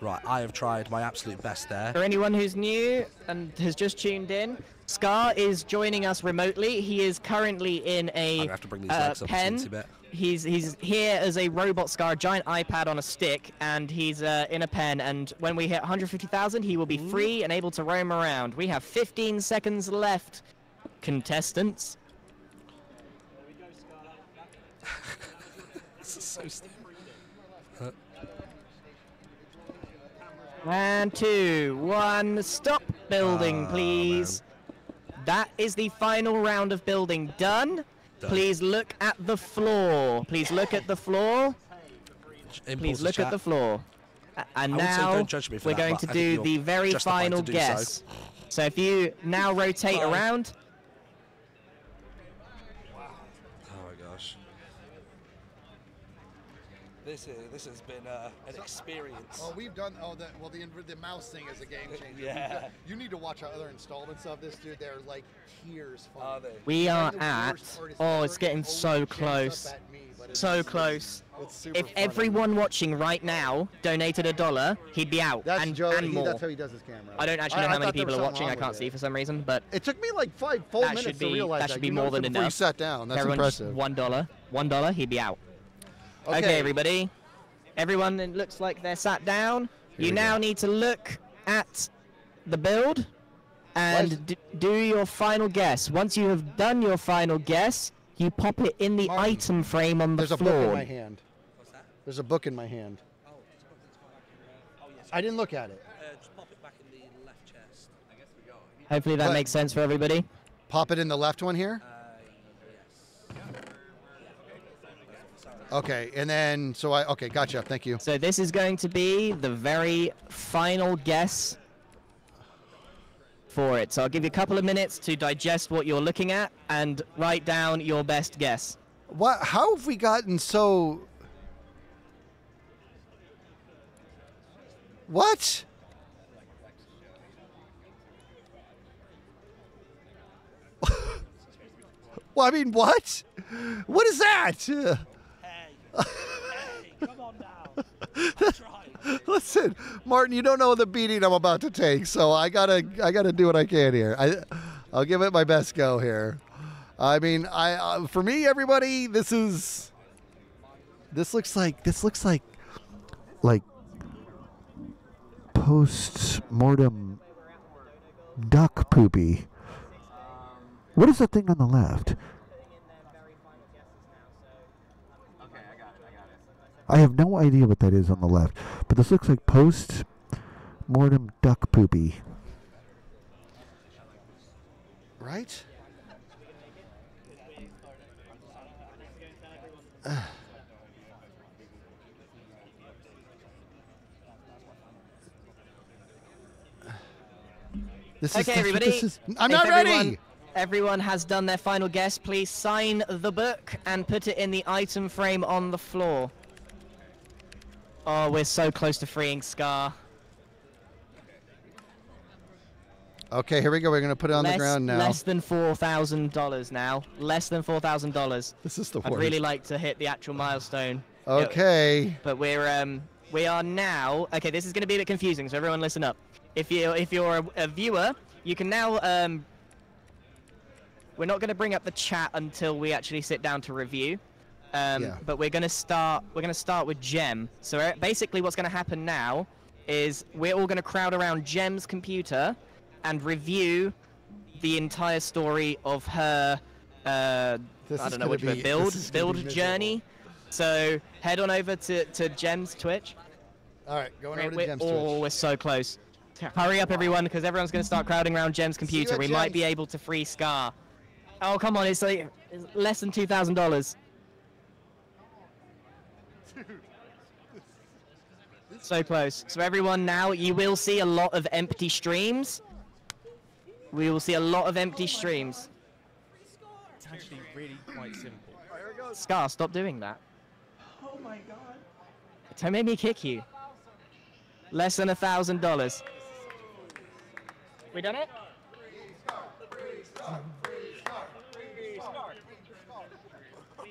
Right, I have tried my absolute best there. For anyone who's new and has just tuned in, Scar is joining us remotely. He is currently in a I'm have to bring these uh, legs up a pen. He's he's here as a robot scar, a giant iPad on a stick, and he's uh, in a pen. And when we hit 150,000, he will be free and able to roam around. We have 15 seconds left, contestants. this is so stupid. And two, one, stop building, Ah, please. That is the final round of building done. Please look at the floor. Please look at the floor. Please look at the floor. And I would say now don't judge me for we're going to do the very final to do so. guess. So if you now rotate around, Oh my gosh. This is, this has been uh, an experience. Oh, we've done. Oh, the, well, the the mouse thing is a game changer. Yeah. done- you need to watch our other installments of this, dude. They're like tears. Funny. Are they? we They're at. Oh, it's getting so close. me, So it's- close. It's super If funny. everyone watching right now donated a dollar, he'd be out. That's and, Joe. and he- more. that's how he does his camera. I don't actually know I- I how many people are watching. I can't see it. for some reason, but It took me like five full minutes should to be realize that that. should be You more than it before enough. You sat down. That's Everyone just impressive. one dollar, one dollar, he'd be out. Okay. Okay. everybody. Everyone, it looks like they're sat down. Here you we now need to look at the build and d- do your final guess. Once you have done your final guess, you pop it in the item frame on the floor. There's a book in my hand. There's a book in my hand. I didn't look at it. Hopefully that But- makes sense for everybody. Pop it in the left one here. Okay, and then so I okay, gotcha. Thank you. So this is going to be the very final guess for it. So I'll give you a couple of minutes to digest what you're looking at and write down your best guess. What? How have we gotten so? What? well, I mean, what? What is that? Listen, Martyn, you don't know the beating I'm about to take, so I gotta, I gotta do what I can here. I, I'll give it my best go here. I mean, I, uh, for me, everybody, this is, this looks like, this looks like, like post mortem duck poopy. What is that thing on the left? I have no idea what that is on the left, but this looks like post mortem duck poopy. Right? This okay, is, that's everybody. this is- I'm if not everyone, ready. Everyone has done their final guess. Please sign the book and put it in the item frame on the floor. Oh, we're so close to freeing Scar. Okay, here we go. We're gonna put it on less, the ground now. Less than four thousand dollars now. Less than four thousand dollars. This is the I'd really like to hit the actual milestone. Okay. But we're um we are now okay. This is going to be a bit confusing, so everyone listen up. If you if you're a, a viewer, you can now um. We're not going to bring up the chat until we actually sit down to review. Um, yeah. But we're gonna start. We're gonna start with Gem. So uh, basically, what's gonna happen now is we're all gonna crowd around Gem's computer and review the entire story of her. Uh, I don't know which be, build build journey. So head on over to to Gem's Twitch. All right, going over to we're, Gem's Twitch. Oh, we're so close. Hurry up, everyone, because everyone's going to start crowding around Gem's computer. We Gems. might be able to free Scar. Oh, come on, it's like it's less than $2,000. So close. So everyone now, you will see a lot of empty streams. We will see a lot of empty oh streams. It's actually really quite simple. Right, Scar, stop doing that. Oh my god. Don't make me kick you. Less than a thousand dollars. We done it?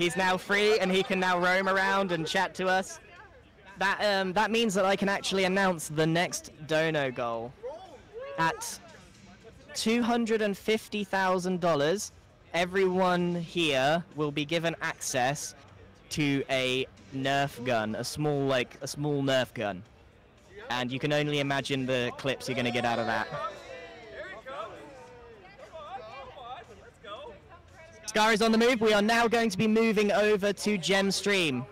He's now free and he can now roam around and chat to us. That um, that means that I can actually announce the next dono goal at two hundred and fifty thousand dollars. Everyone here will be given access to a Nerf gun, a small like a small Nerf gun, and you can only imagine the clips you're gonna get out of that. Scar is on the move. We are now going to be moving over to Gem Stream.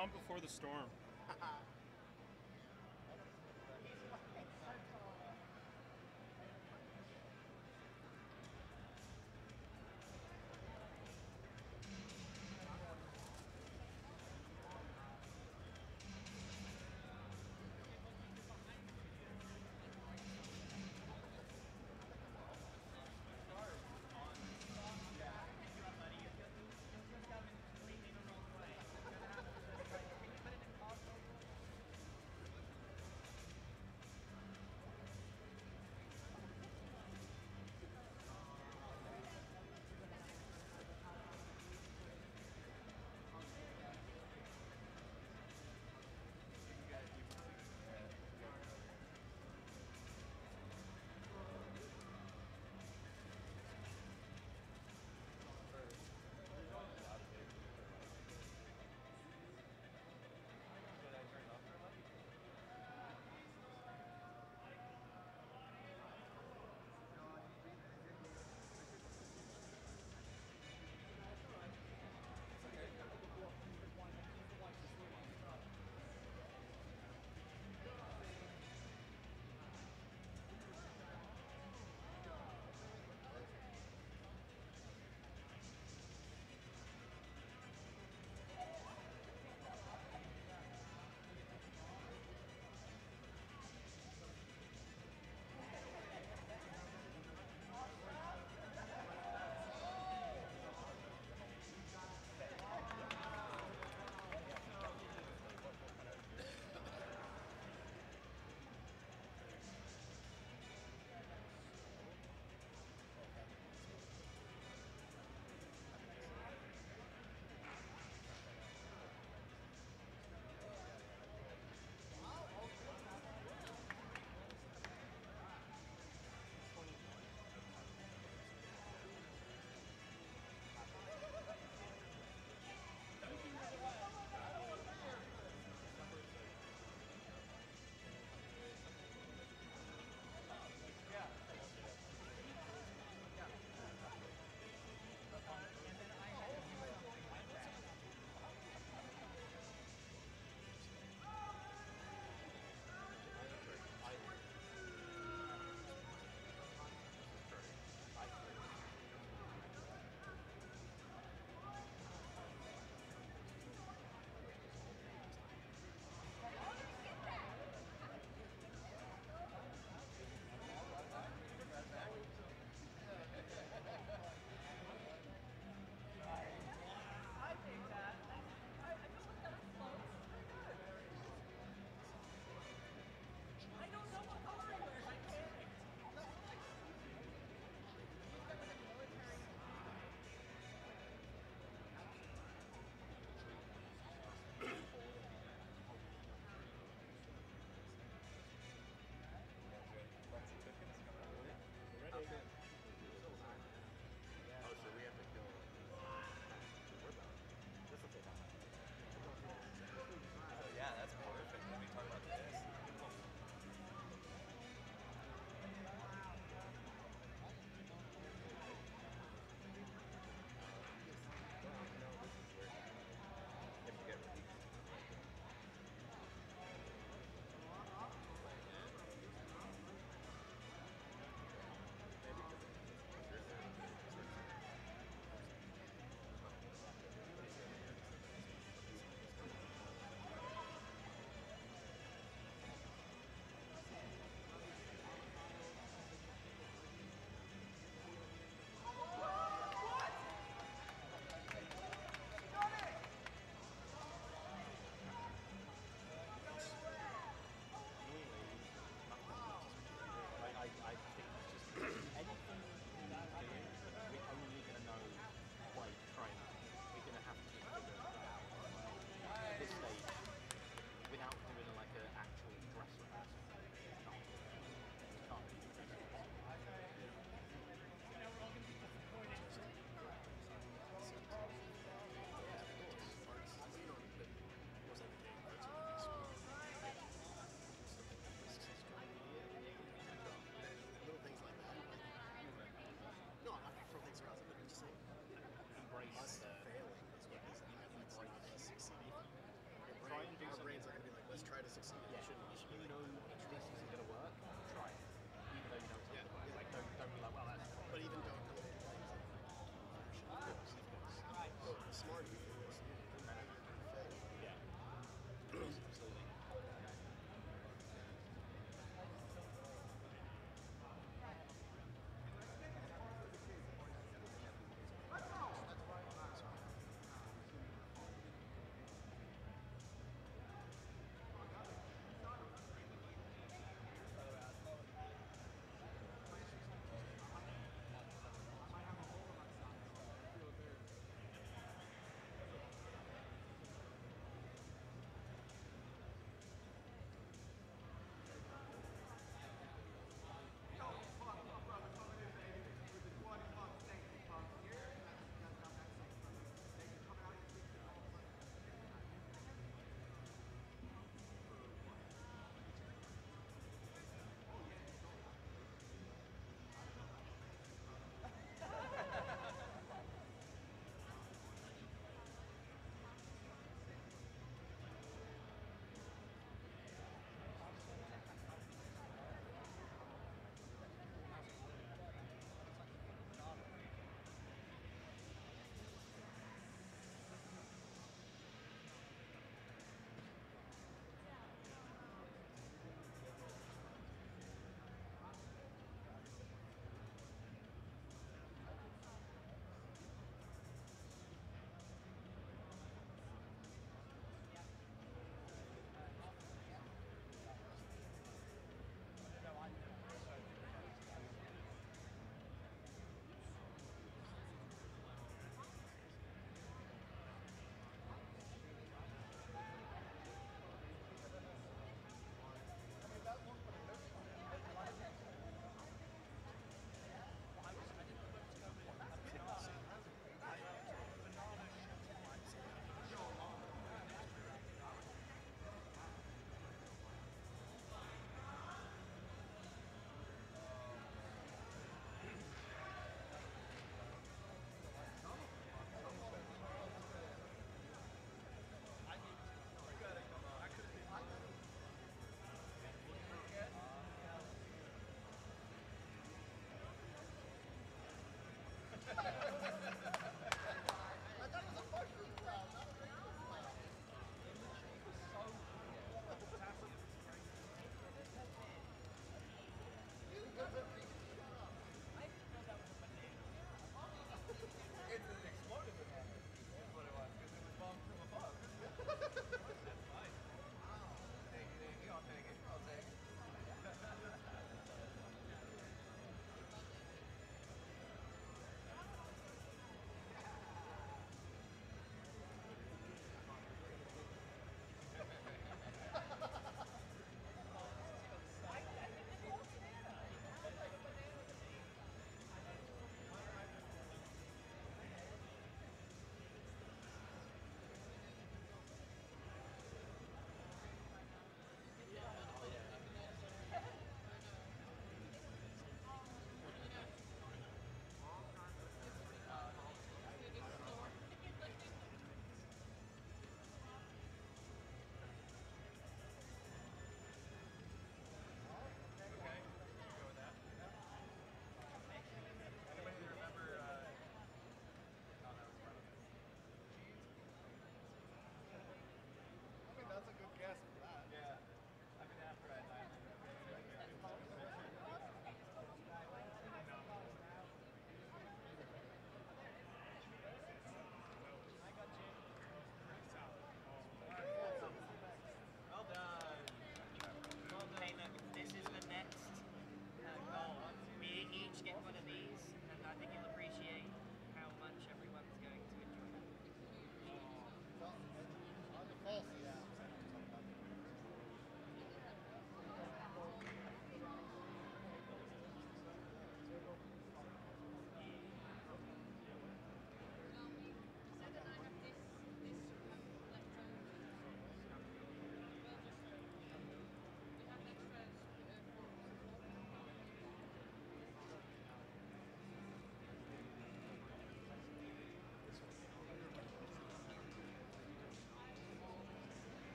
Calm before the storm.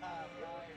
Straight.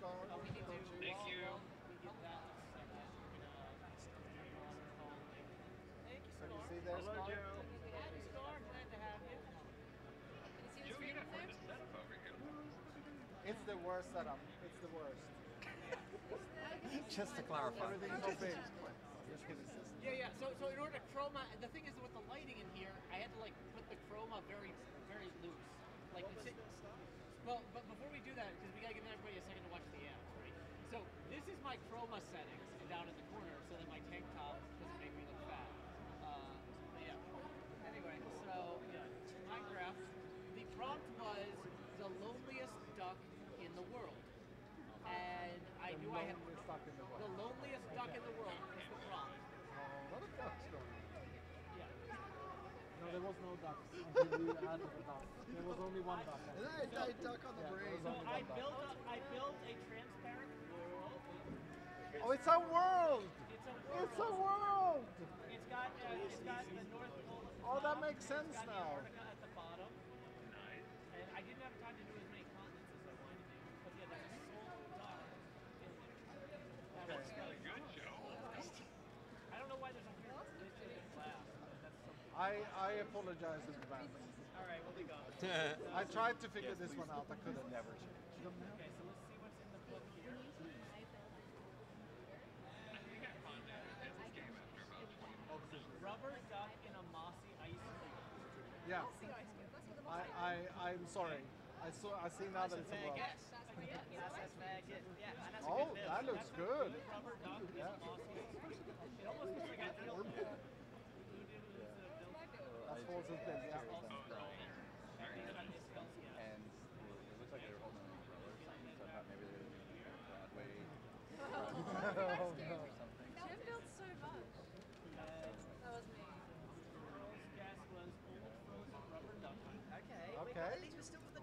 star. Thank you. Thank you, Star. Hello, Joe. Star. Glad to have you. Can you see the over here. It's the worst setup. It's the worst. Just to clarify. Yeah, yeah. So, so in order to chroma, the thing is with the lighting in here, I had to like put the chroma very, very loose. Like, well, but before we do that, because we gotta give everybody a second this is my chroma settings down in the corner, so that my tank top doesn't make me look fat. Uh, but yeah. Anyway, so yeah, Minecraft. The prompt was the loneliest duck in the world, and I knew I had duck in the world. the loneliest duck in the world is the prompt. A lot of ducks going. Yeah. No, there was no ducks until you added the duck. There was only one duck. And then I died duck on the Yeah, brain. So I built a, I built a transparent world. Oh, it's a world! It's a world. It's a world! It's got uh, it's got the North Pole. at the Oh, that makes sense it's got now. Antarctica at the bottom. Nice. And I didn't have time to do as many continents as I wanted to do, but yeah, there's a soul duck in there. That was really good show. I don't know why there's a weird glitch in the glass. but That's something. I, I apologize in advance. All right, we'll be gone. I tried to figure this one out. I couldn't. Never. Okay, so let's see what's in the book here. Rubber duck in a mossy ice field. Yeah. I, I, I'm sorry. I saw. I see now that it's a world. Oh, that looks good. Rubber duck Yeah. is mossy. It almost looks like a built That's false as yeah. And it looks like they're holding an umbrella or something, so I thought maybe they were doing a Broadway Oh, no. Gem built so much. That was me. Girl's guess was old frozen rubber duck. Okay. Okay.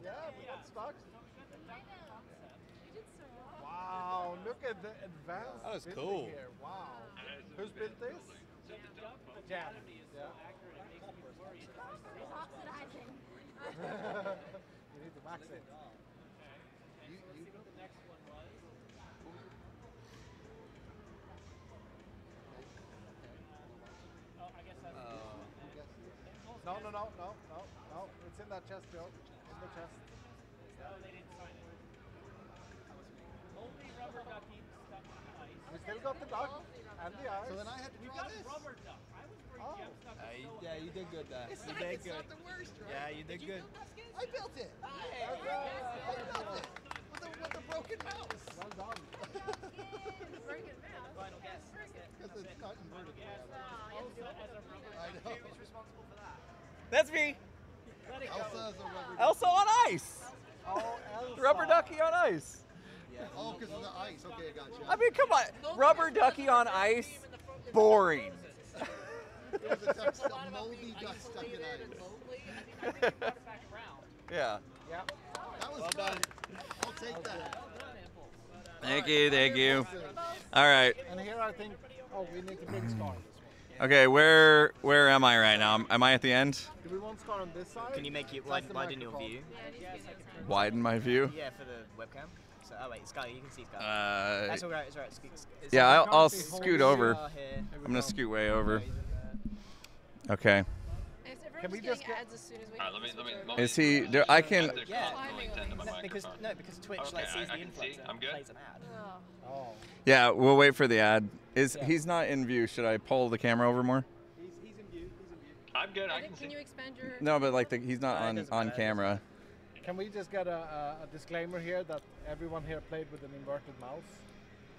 Yeah, but that's stuck. You did so well. Wow, look at the advanced That was cool. here. Wow. Who's built this? So the duck Jam. Yeah. so accurate, it makes me worry. It's It's oxidizing. you need to wax it. Okay, so let's see what the next one was. Oh, I guess that's No, no, no, no, no, no. It's in that chest, Bill. In the chest. No, they didn't sign it. Only rubber ducky stuck on ice. Still got the duck and the eyes. So then I had to draw got this. rubber duck. I was worried Oh. Jeff stuck Uh, you- so yeah, you did good there. It's you not, did it's good. not the worst, right? Yeah, you did good. I built it. I built it. With the, with the broken mouse. Well done. Broken mouse. Final guess. Because it's not inverted. Also, as a rubber I know. Who's responsible for that? That's me. Let it Elsa go. is a rubber. Elsa on ice. Oh, Elsa. Rubber ducky on ice. Oh, because of the ice. Okay, I got you. I mean, come on. Rubber ducky on ice. Boring. There's a, duck, a moldy duck stuck in ice. I think I think you brought it back around. Yeah. Yeah. That was Well fun. done. I'll take that. Thank you, thank you. All right. And here I think, oh, we need to bring Scar. Okay, where where am I right now? Am I at the end? Do we want Scar on this side? Can you make it widen, the widen your microphone. view? Widen my view. Yeah, for the webcam. So, oh wait, Sky, you can see Sky. Uh, That's all right. It's all right. Scoot, it's- Yeah, I'll, I'll scoot over. I'm gonna scoot way over. Okay. Is Can we just just get- ads as soon as we Alright, let me- let me- let me- Is he? Do, I can. Yeah, Timing on Into my these. because no, because Twitch Okay, like sees I- the I can see. influencer I'm good. plays an ad. Oh. Oh. Yeah, we'll wait for the ad. Is Yeah. he's not in view? Should I pull the camera over more? He's, he's in view. He's in view. I'm good. I I can think, see. you expand your? No, but like the, he's not Uh, on on matter. camera. Can we just get a, a, a disclaimer here that everyone here played with an inverted mouse?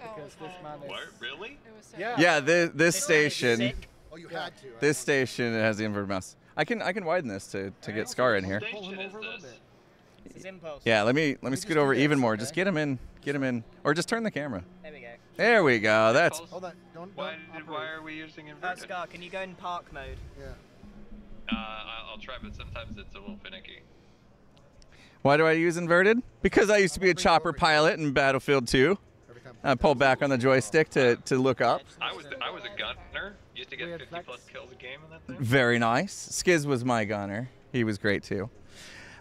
Oh, Because this man is. What? Really? It was so Yeah. Yeah, this this This station. Oh, you Yeah. had to. right? This station has the inverted mouse. I can I can widen this to, to get Scar in here. Pull him over a little bit. This is. Yeah, let me let me We scoot just do over even more. okay? Just get him in. Get him in, or just turn the camera. There we go. There we go. That's Hold on. Don't. Why, don't did, why are we using Uh, inverted? Scar, can you go in park mode? Yeah. Uh, I'll, I'll try, but sometimes it's a little finicky. Why do I use inverted? Because I used to be a chopper pilot in Battlefield 2. I pulled back on the joystick to, to look up. I was I was a gunner. Used to get had 50 plus kills a game in that thing. Very nice. Skizz was my gunner. He was great too.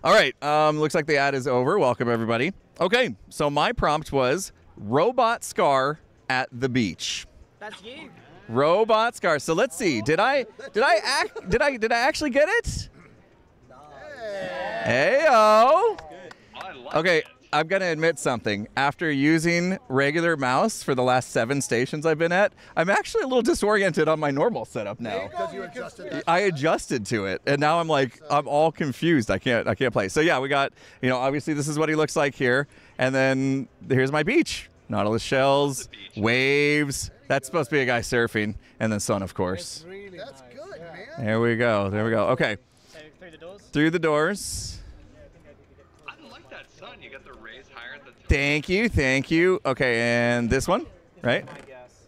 All right. Um, looks like the ad is over. Welcome everybody. Okay. So my prompt was robot scar at the beach. That's you. Robot Scar. So let's see. Did I did I act did I did I actually get it? Heyo. Okay, I'm gonna admit something. After using regular mouse for the last seven stations I've been at, I'm actually a little disoriented on my normal setup now. Because you adjusted that. I adjusted to it, and now I'm like I'm all confused. I can't I can't play. So yeah, we got you know obviously this is what he looks like here, and then here's my beach. Nautilus shells, waves. That's supposed to be a guy surfing, and then sun, of course. That's good, man. There we go. There we go. Okay. Through the doors. Through the doors. I like that sun. You got the rays higher at the top. Thank you. Thank you. Okay, and this one, right? I guess.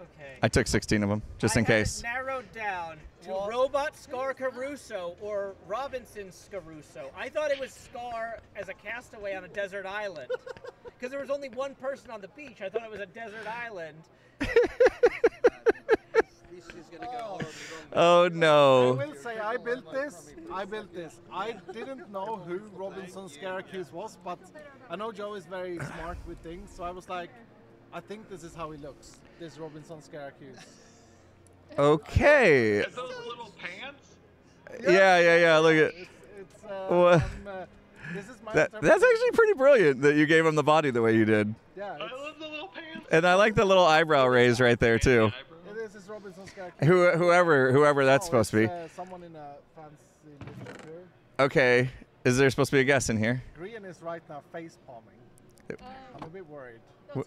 Okay. I took 16 of them just in I have it case. narrowed down to Robot Scar Caruso or Robinson Scaruso. I thought it was Scar as a castaway on a desert island. Because there was only one person on the beach. I thought it was a desert island. Oh no. I will say I built this. I built this. I didn't know who Robinson Syracuse was, but I know Joe is very smart with things, so I was like, I think this is how he looks. This Robinson Syracuse. Okay. Those little pants? Yeah, yeah, yeah. Look at. It's uh, What? um, uh, this is my That, that's actually pretty brilliant that you gave him the body the way you did. Yeah, I love the little pants. And I like the little eyebrow raise right there too. This is Robinson Who, whoever, whoever that's No, supposed to be. Uh, someone in a fancy literature. Okay. Is there supposed to be a guest in here? Grian is right now face palming. I'm a bit worried. Wh-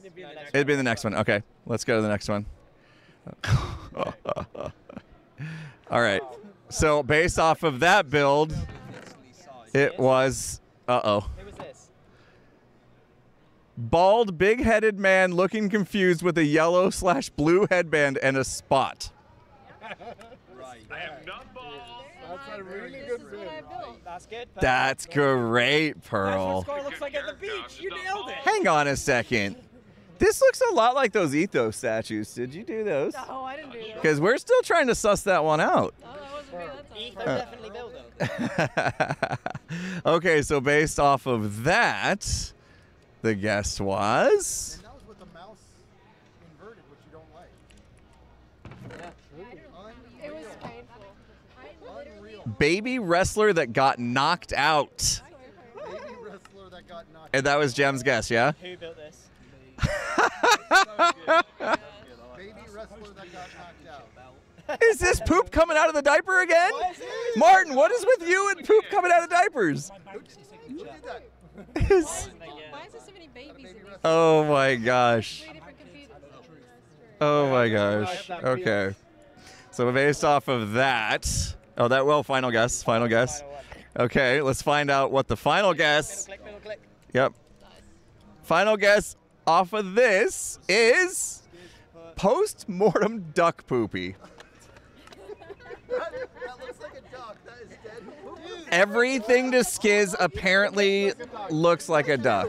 It'd be the next It'd be the next one. Okay. Let's go to the next one. All right. So based off of that build, it was. Uh oh. Who was this? Bald, big-headed man looking confused with a yellow slash blue headband and a spot. I have none balls. That's a really good. That's good. That's great, That's what Pearl. Scar looks like at the beach. You nailed it. Hang on a second. This looks a lot like those Etho's statues. Did you do those? No, I didn't do that. Because we're still trying to suss that one out. No, that wasn't me that time. Etho definitely built them. okay, so based off of that, the guess was. And that was with the mouse inverted, which you don't like. It was painful. Baby wrestler that got knocked out. Baby wrestler that got knocked And that was Gem's guess, yeah? Who built this? Baby wrestler that got knocked out. Is this poop coming out of the diaper again? Martyn, what is with you and poop coming out of diapers? Who did that? Is- Why is there so many babies in these? oh my gosh. Three different computers. Oh my gosh. Okay. So based off of that, oh that well, final guess, final guess. Okay, let's find out what the final guess. Click, middle click. Yep. Final guess off of this is post-mortem duck poopy. That, that looks like a duck. That is dead. Everything to Skizz apparently looks like a duck.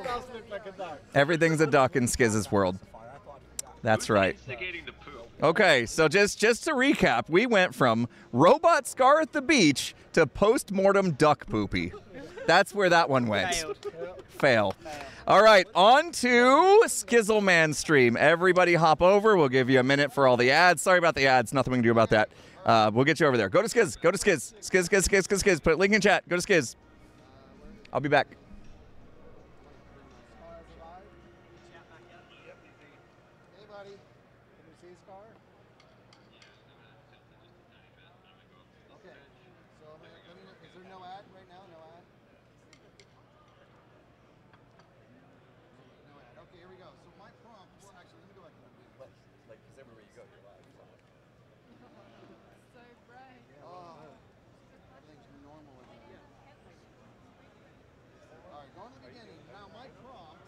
Everything's a duck in Skizz's world. That's right. Okay, so just just to recap, we went from robot scar at the beach to post-mortem duck poopy. That's where that one went. Fail. All right, on to Skizzleman stream. Everybody hop over. We'll give you a minute for all the ads. Sorry about the ads. Nothing we can do about that. Uh, we'll get you over there. Go to Skizz. Go to Skizz. Skizz, Skizz, Skizz, Skizz, Skizz. Put a link in chat. Go to Skizz. I'll be back. Hey, buddy. Can you see Scar? Okay. So I'm gonna, let me know, is there no ad right now? No ad? No ad. Okay, here we go. So my prompt, well, actually, let me go back. Like, like, because everywhere you go, you're live. So bright. Oh, everything's normal again. All right, going to the beginning. Now, my prompt,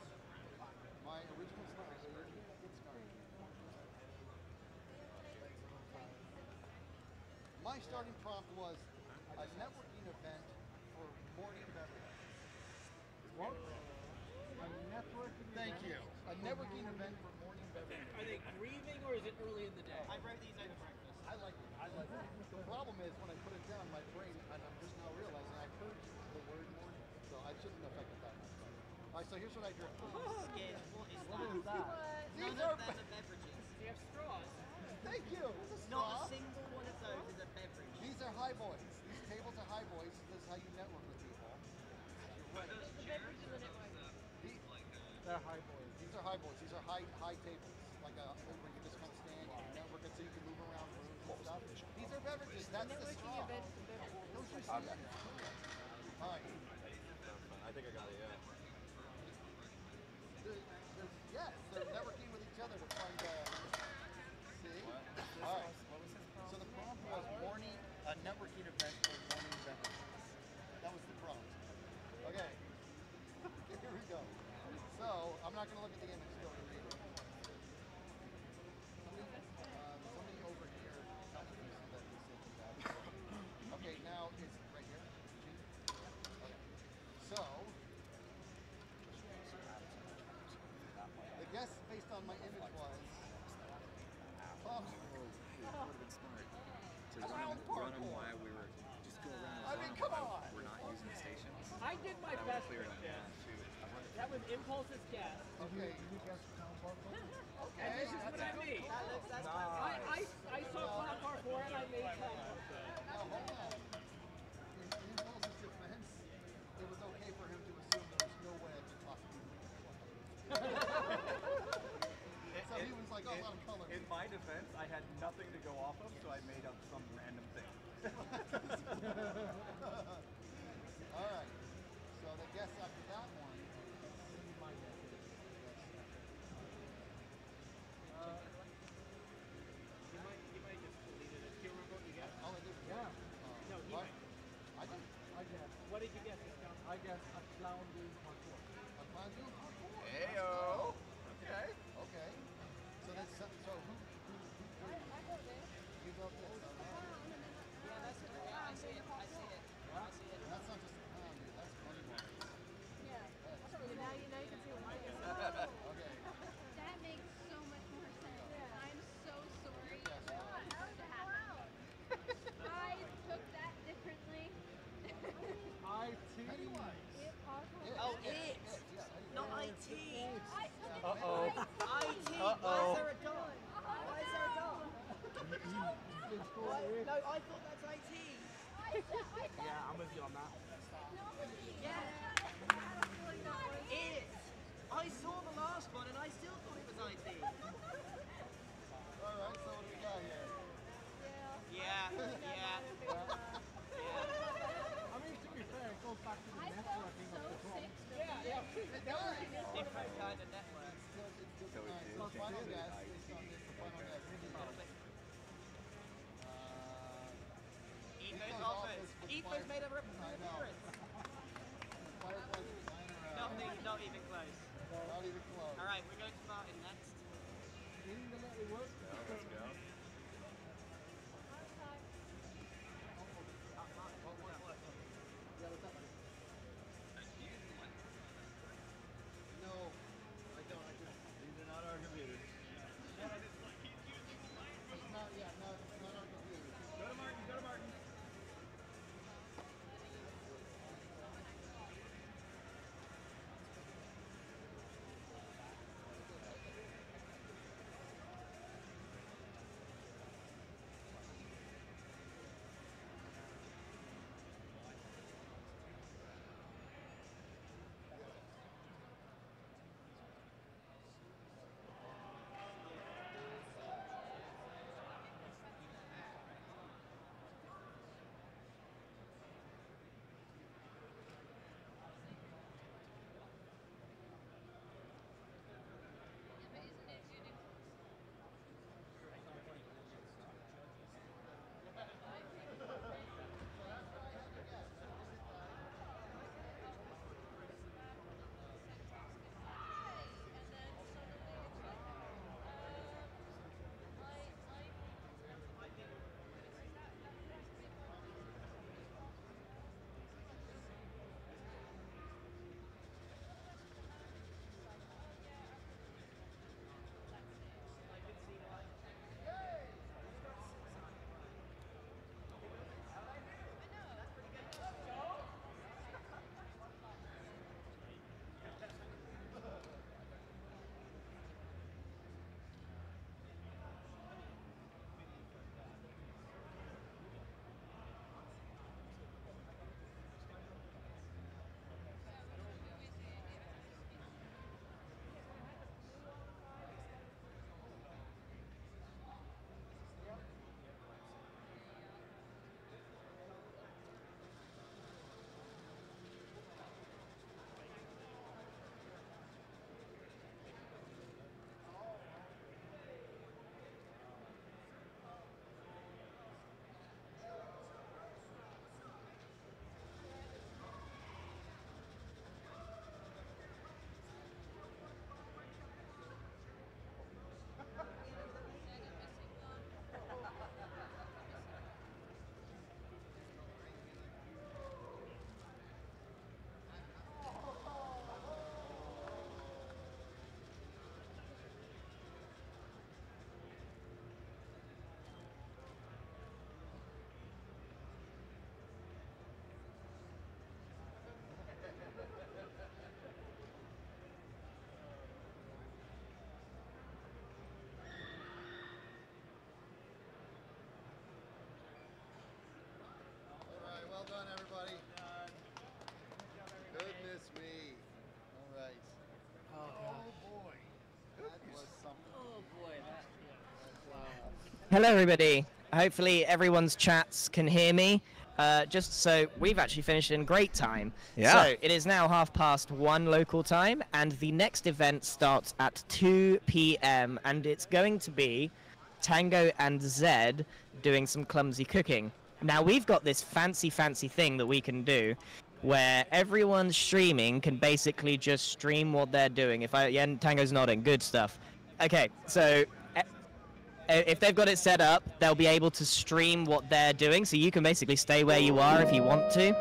my original start. So here's get started. My starting prompt was a networking event for morning beverages. What? A networking. Thank you. A networking event for morning beverages. Are they grieving or is it early in the day? I've read these at breakfast. I like it. I like it. The problem is when I put it down, my brain, and I'm just now realizing I heard the word morning, so I shouldn't have affected that much. All right, so here's what I drew. What is These are beverages. Thank you. This is Not a single one of those is a beverage. These are high boys. These tables are high boys. This is how you network with people. Uh, uh, They're high boys. These are high boys. These are high high tables, like a where you just kind of stand, you can network it so you can move around rooms and stuff. These are beverages. That's the straw. Don't you see that? All right. I think I got it. Yeah. A networking event for. That was the prompt. Okay. Here we go. So I'm not going to look at the That was Impulse's guess. Okay. And I thought that's IT. Yeah, I'm with you on that. Yeah. It. I saw the last one and I still thought it was IT. All right. So what do we got here? Yeah. Yeah. Yeah. I mean, to be fair, it goes back to the networking of the prompts. Yeah, yeah. It does. Different kind of network. So it's the Eco's office. Eco's made a appearance. Fireflies are flying around. Nothing, not even close. Not even close. All right, we're going to Martyn next. Hello, everybody. Hopefully, everyone's chats can hear me. Uh, just so we've actually finished in great time. Yeah. So it is now half past one local time, and the next event starts at 2 p.m. and it's going to be Tango and Zed doing some clumsy cooking. Now we've got this fancy, fancy thing that we can do, where everyone streaming can basically just stream what they're doing. If I, yeah, Tango's nodding, good stuff. Okay, so if they've got it set up, they'll be able to stream what they're doing. So you can basically stay where you are if you want to.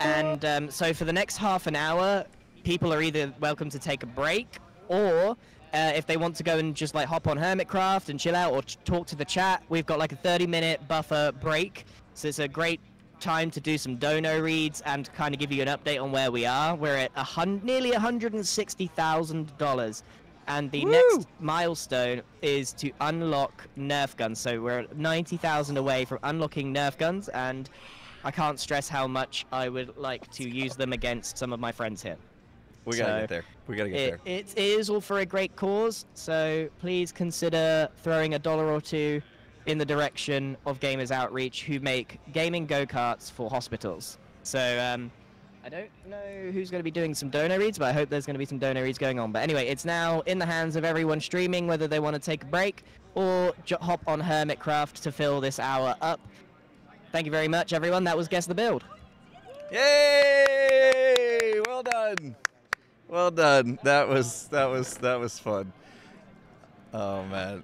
And um, so for the next half an hour, people are either welcome to take a break or uh, if they want to go and just like hop on Hermitcraft and chill out or talk to the chat, we've got like a 30 minute buffer break. So it's a great time to do some dono reads and kind of give you an update on where we are. We're at a hun- nearly $160,000. And the next milestone is to unlock Nerf guns. So we're at 90,000 away from unlocking Nerf guns, and I can't stress how much I would like to use them against some of my friends here. We gotta So get there. We gotta get it, there. It is all for a great cause, so please consider throwing a dollar or two in the direction of Gamers Outreach, who make gaming go karts for hospitals. So um, I don't know who's going to be doing some donor reads, but I hope there's going to be some donor reads going on. But anyway, it's now in the hands of everyone streaming, whether they want to take a break or hop on Hermitcraft to fill this hour up. Thank you very much, everyone. That was Guess the Build. Yay! Well done. Well done. That was that was that was fun. Oh man.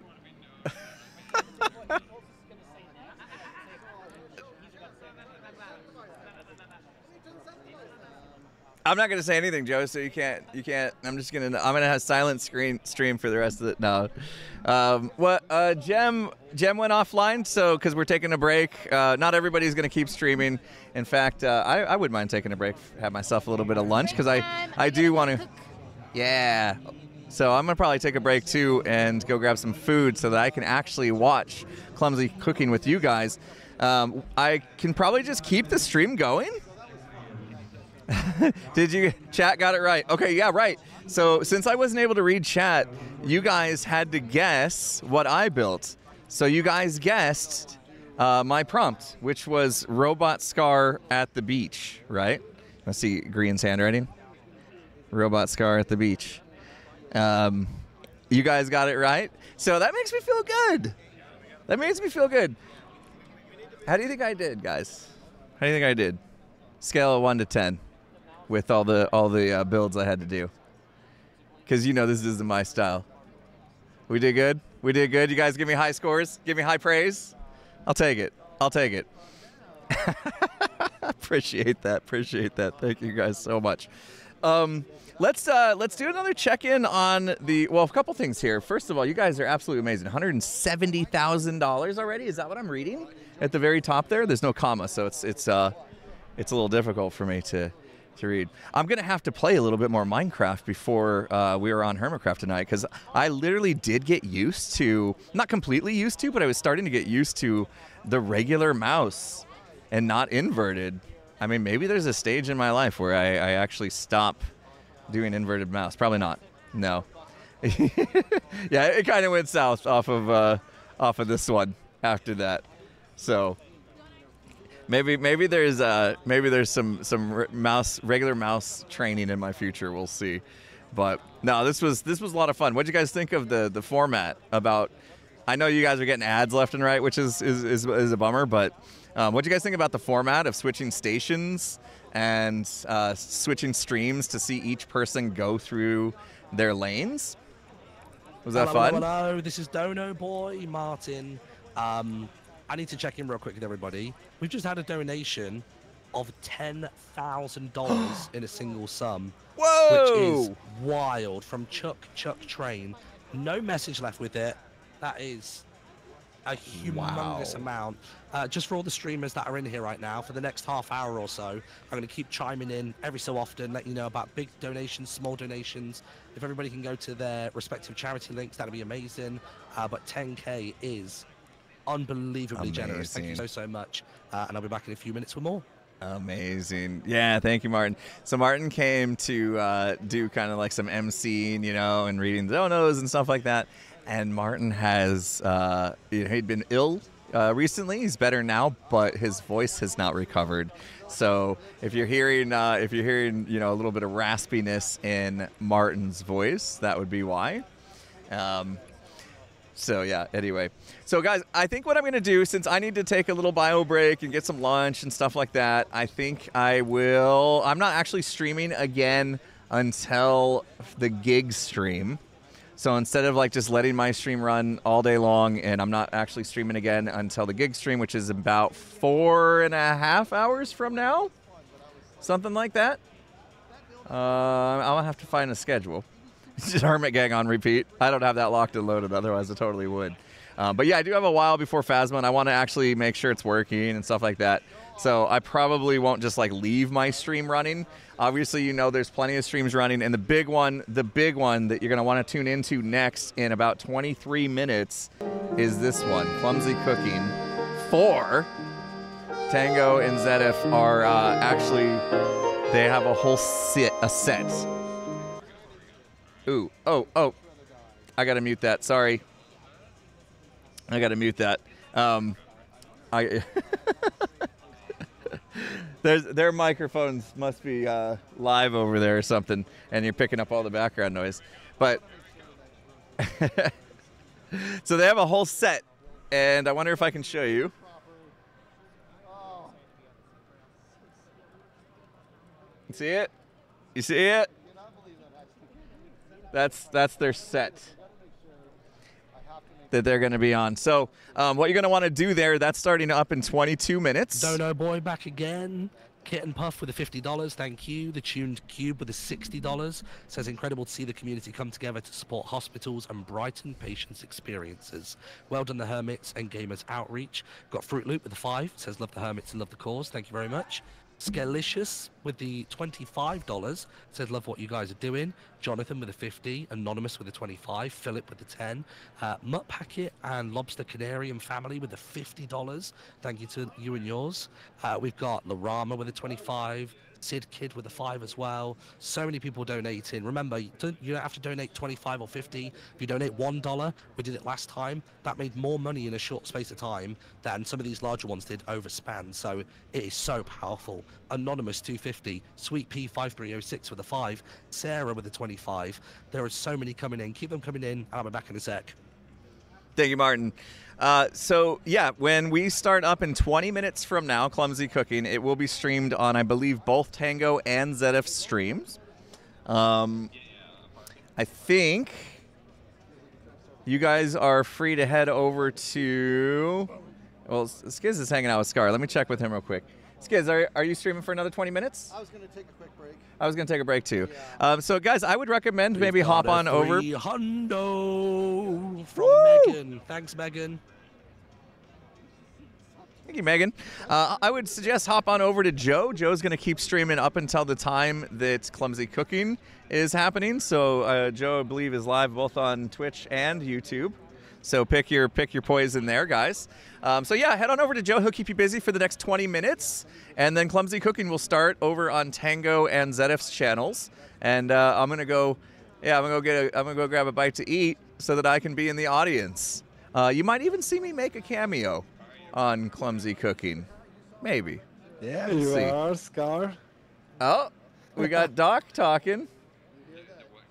I'm not gonna say anything, Joe. So you can't. You can't. I'm just gonna. I'm gonna have silent screen stream for the rest of it No. Um, what? Uh. Gem went offline. So because we're taking a break. Uh, not everybody's gonna keep streaming. In fact, uh, I, I wouldn't mind taking a break. Have myself a little bit of lunch because I I do want to. Yeah. So I'm gonna probably take a break too and go grab some food so that I can actually watch clumsy cooking with you guys. Um, I can probably just keep the stream going. Did you chat got it right? Okay, yeah, right. So since I wasn't able to read chat, you guys had to guess what I built. So you guys guessed uh, my prompt, which was robot scar at the beach, right? Let's see Grian's handwriting. Robot scar at the beach. Um, you guys got it right. So that makes me feel good. That makes me feel good. How do you think I did, guys? How do you think I did? Scale of one to ten, with all the all the uh, builds I had to do. Because you know this isn't my style. We did good. We did good. You guys give me high scores. Give me high praise. I'll take it. I'll take it. appreciate that. Appreciate that. Thank you guys so much. Um, let's uh, let's do another check-in on the well, a couple things here. First of all, you guys are absolutely amazing. One hundred seventy thousand dollars already. Is that what I'm reading at the very top there? There's no comma, so it's it's uh, it's a little difficult for me to to read. I'm gonna have to play a little bit more Minecraft before uh, we were on Hermitcraft tonight because I literally did get used to not completely used to, but I was starting to get used to the regular mouse and not inverted. I mean, maybe there's a stage in my life where I, I actually stop doing inverted mouse. Probably not. No. yeah, it kind of went south off of uh, off of this one after that. So maybe maybe there's uh, maybe there's some some mouse regular mouse training in my future. We'll see. But no, this was this was a lot of fun. What would you guys think of the the format? About I know you guys are getting ads left and right, which is is, is, is a bummer. But um, what do you guys think about the format of switching stations and uh, switching streams to see each person go through their lanes? Was that hello, fun? Hello, hello, this is Dono Boy Martyn. Um, I need to check in real quick with everybody. We've just had a donation of ten thousand dollars in a single sum. Whoa! Which is wild from Chuck Chuck Train. No message left with it. That is a humongous Wow. amount. Uh, just for all the streamers that are in here right now, for the next half hour or so, I'm going to keep chiming in every so often, let you know about big donations, small donations. If everybody can go to their respective charity links, that'd be amazing. Uh, but 10k is unbelievably generous. Thank you so so much, uh, and I'll be back in a few minutes for more. Amazing. Yeah, thank you, Martyn. So Martyn came to uh, do kind of like some emceeing, you know, and reading donos and stuff like that. and Martin has uh, you know, he'd been ill uh, recently. He's better now, but his voice has not recovered. So if you're hearing uh, if you're hearing you know a little bit of raspiness in Martyn's voice, that would be why. Um, so yeah. Anyway, so guys, I think what I'm gonna do since I need to take a little bio break and get some lunch and stuff like that, I think I will. I'm not actually streaming again until the gig stream. So instead of like just letting my stream run all day long, and I'm not actually streaming again until the gig stream, which is about four and a half hours from now, something like that. Uh, I'll have to find a schedule. Just Hermit Gang on repeat. I don't have that locked and loaded, otherwise I totally would. Um, but yeah, I do have a while before Phasma, and I want to actually make sure it's working and stuff like that. So I probably won't just like leave my stream running. Obviously, you know there's plenty of streams running, and the big one, the big one that you're gonna want to tune into next in about 23 minutes is this one, Clumsy Cooking. Four. Tango and Zedaph are uh, actually they have a whole set a set. Ooh, oh, oh. I gotta mute that. Sorry. I gotta mute that. Um, I there's their microphones must be uh, live over there or something, and you're picking up all the background noise. But so they have a whole set, and I wonder if I can show. You see it? You see it? That's that's their set that they're going to be on. So um, what you're going to want to do there, that's starting up in 22 minutes. Dono Boy back again. Kit and Puff with the $50, thank you. The Tuned Cube with the $60 says incredible to see the community come together to support hospitals and brighten patients' experiences. Well done, the Hermits and Gamers Outreach. Got Fruit Loop with the 5, says love the Hermits and love the cause, thank you very much. Scalicious with the $25 says love what you guys are doing. Jonathan with the 50, Anonymous with the 25, Philip with the 10, uh, Mutt Packet and Lobster Canary and family with the $50. Thank you to you and yours. Uh, we've got Larama with the 25, Sid Kid with a 5 as well. So many people donating. Remember, you don't, you don't have to donate 25 or 50. If you donate $1, we did it last time, that made more money in a short space of time than some of these larger ones did over span. So it is so powerful. Anonymous 250, Sweet P 5306 with a 5, Sarah with a 25. There are so many coming in. Keep them coming in. I'll be back in a sec. Thank you, Martyn. Uh, so yeah, when we start up in 20 minutes from now, Clumsy Cooking, it will be streamed on, I believe, both Tango and Zedaph streams. Um, I think you guys are free to head over to. Well, Skizz is hanging out with Scar. Let me check with him real quick. Skizz, are, are you streaming for another 20 minutes? I was going to take a quick break. I was going to take a break too. Um, so, guys, I would recommend maybe hop on over. Free hundo from Megan. Thanks, Megan. Thank you, Megan. Uh, I would suggest hop on over to Joe. Joe's going to keep streaming up until the time that Clumsy Cooking is happening. So uh, Joe, I believe, is live both on Twitch and YouTube. So pick your pick your poison there, guys. Um, so yeah, head on over to Joe. He'll keep you busy for the next 20 minutes, and then Clumsy Cooking will start over on Tango and Zedaph's channels. And uh, I'm gonna go, yeah, I'm gonna go get a, I'm gonna go grab a bite to eat so that I can be in the audience. Uh, you might even see me make a cameo on Clumsy Cooking, maybe. Yeah, you see. are, Scar. Oh, we got Doc talking.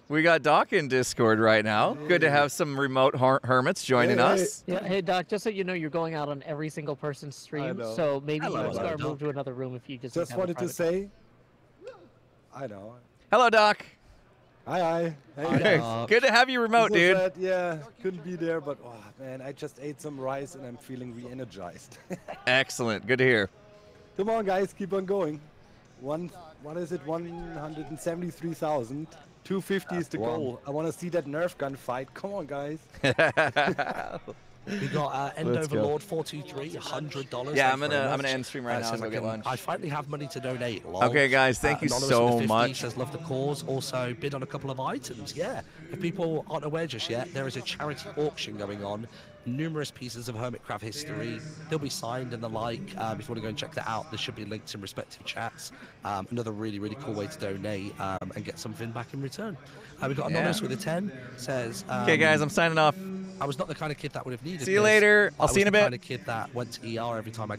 We got Doc in Discord right now. Good to have some remote her- hermits joining us. Yeah, hey Doc, just so you know, you're going out on every single person's stream, so maybe Hello, you and Scar Doc. move to another room if you just. Just have a wanted to private- say. I know. Hello, Doc. Hi, hi. Hey, good to have you remote, This dude. was yeah, couldn't be there, but oh, man, I just ate some rice and I'm feeling re-energized. Excellent. Good to hear. Come on, guys, keep on going. One, what is it? 173,000. 250 is the One. goal. I want to see that Nerf gun fight. Come on, guys. We got uh, End Let's go. Overlord 423, hundred dollars. Yeah, I'm gonna- I'm gonna end stream right now says and go I get can- lunch. I finally have money to donate. lol. Okay, guys, thank you so 50 much. Says love the cause. Also bid on a couple of items. Yeah, if people aren't aware just yet, there is a charity auction going on numerous pieces of Hermitcraft history. They'll be signed and the like. Um, if you want to go and check that out, there should be links in respective chats. Um, another really, really cool way to donate um, and get something back in return. Uh, we've got Yeah. Anonymous with a 10. Says, um, Okay, guys, I'm signing off. I was not the kind of kid that would have needed See you this. later. I'll I see you in was a the bit. kind of kid that went to ER every time I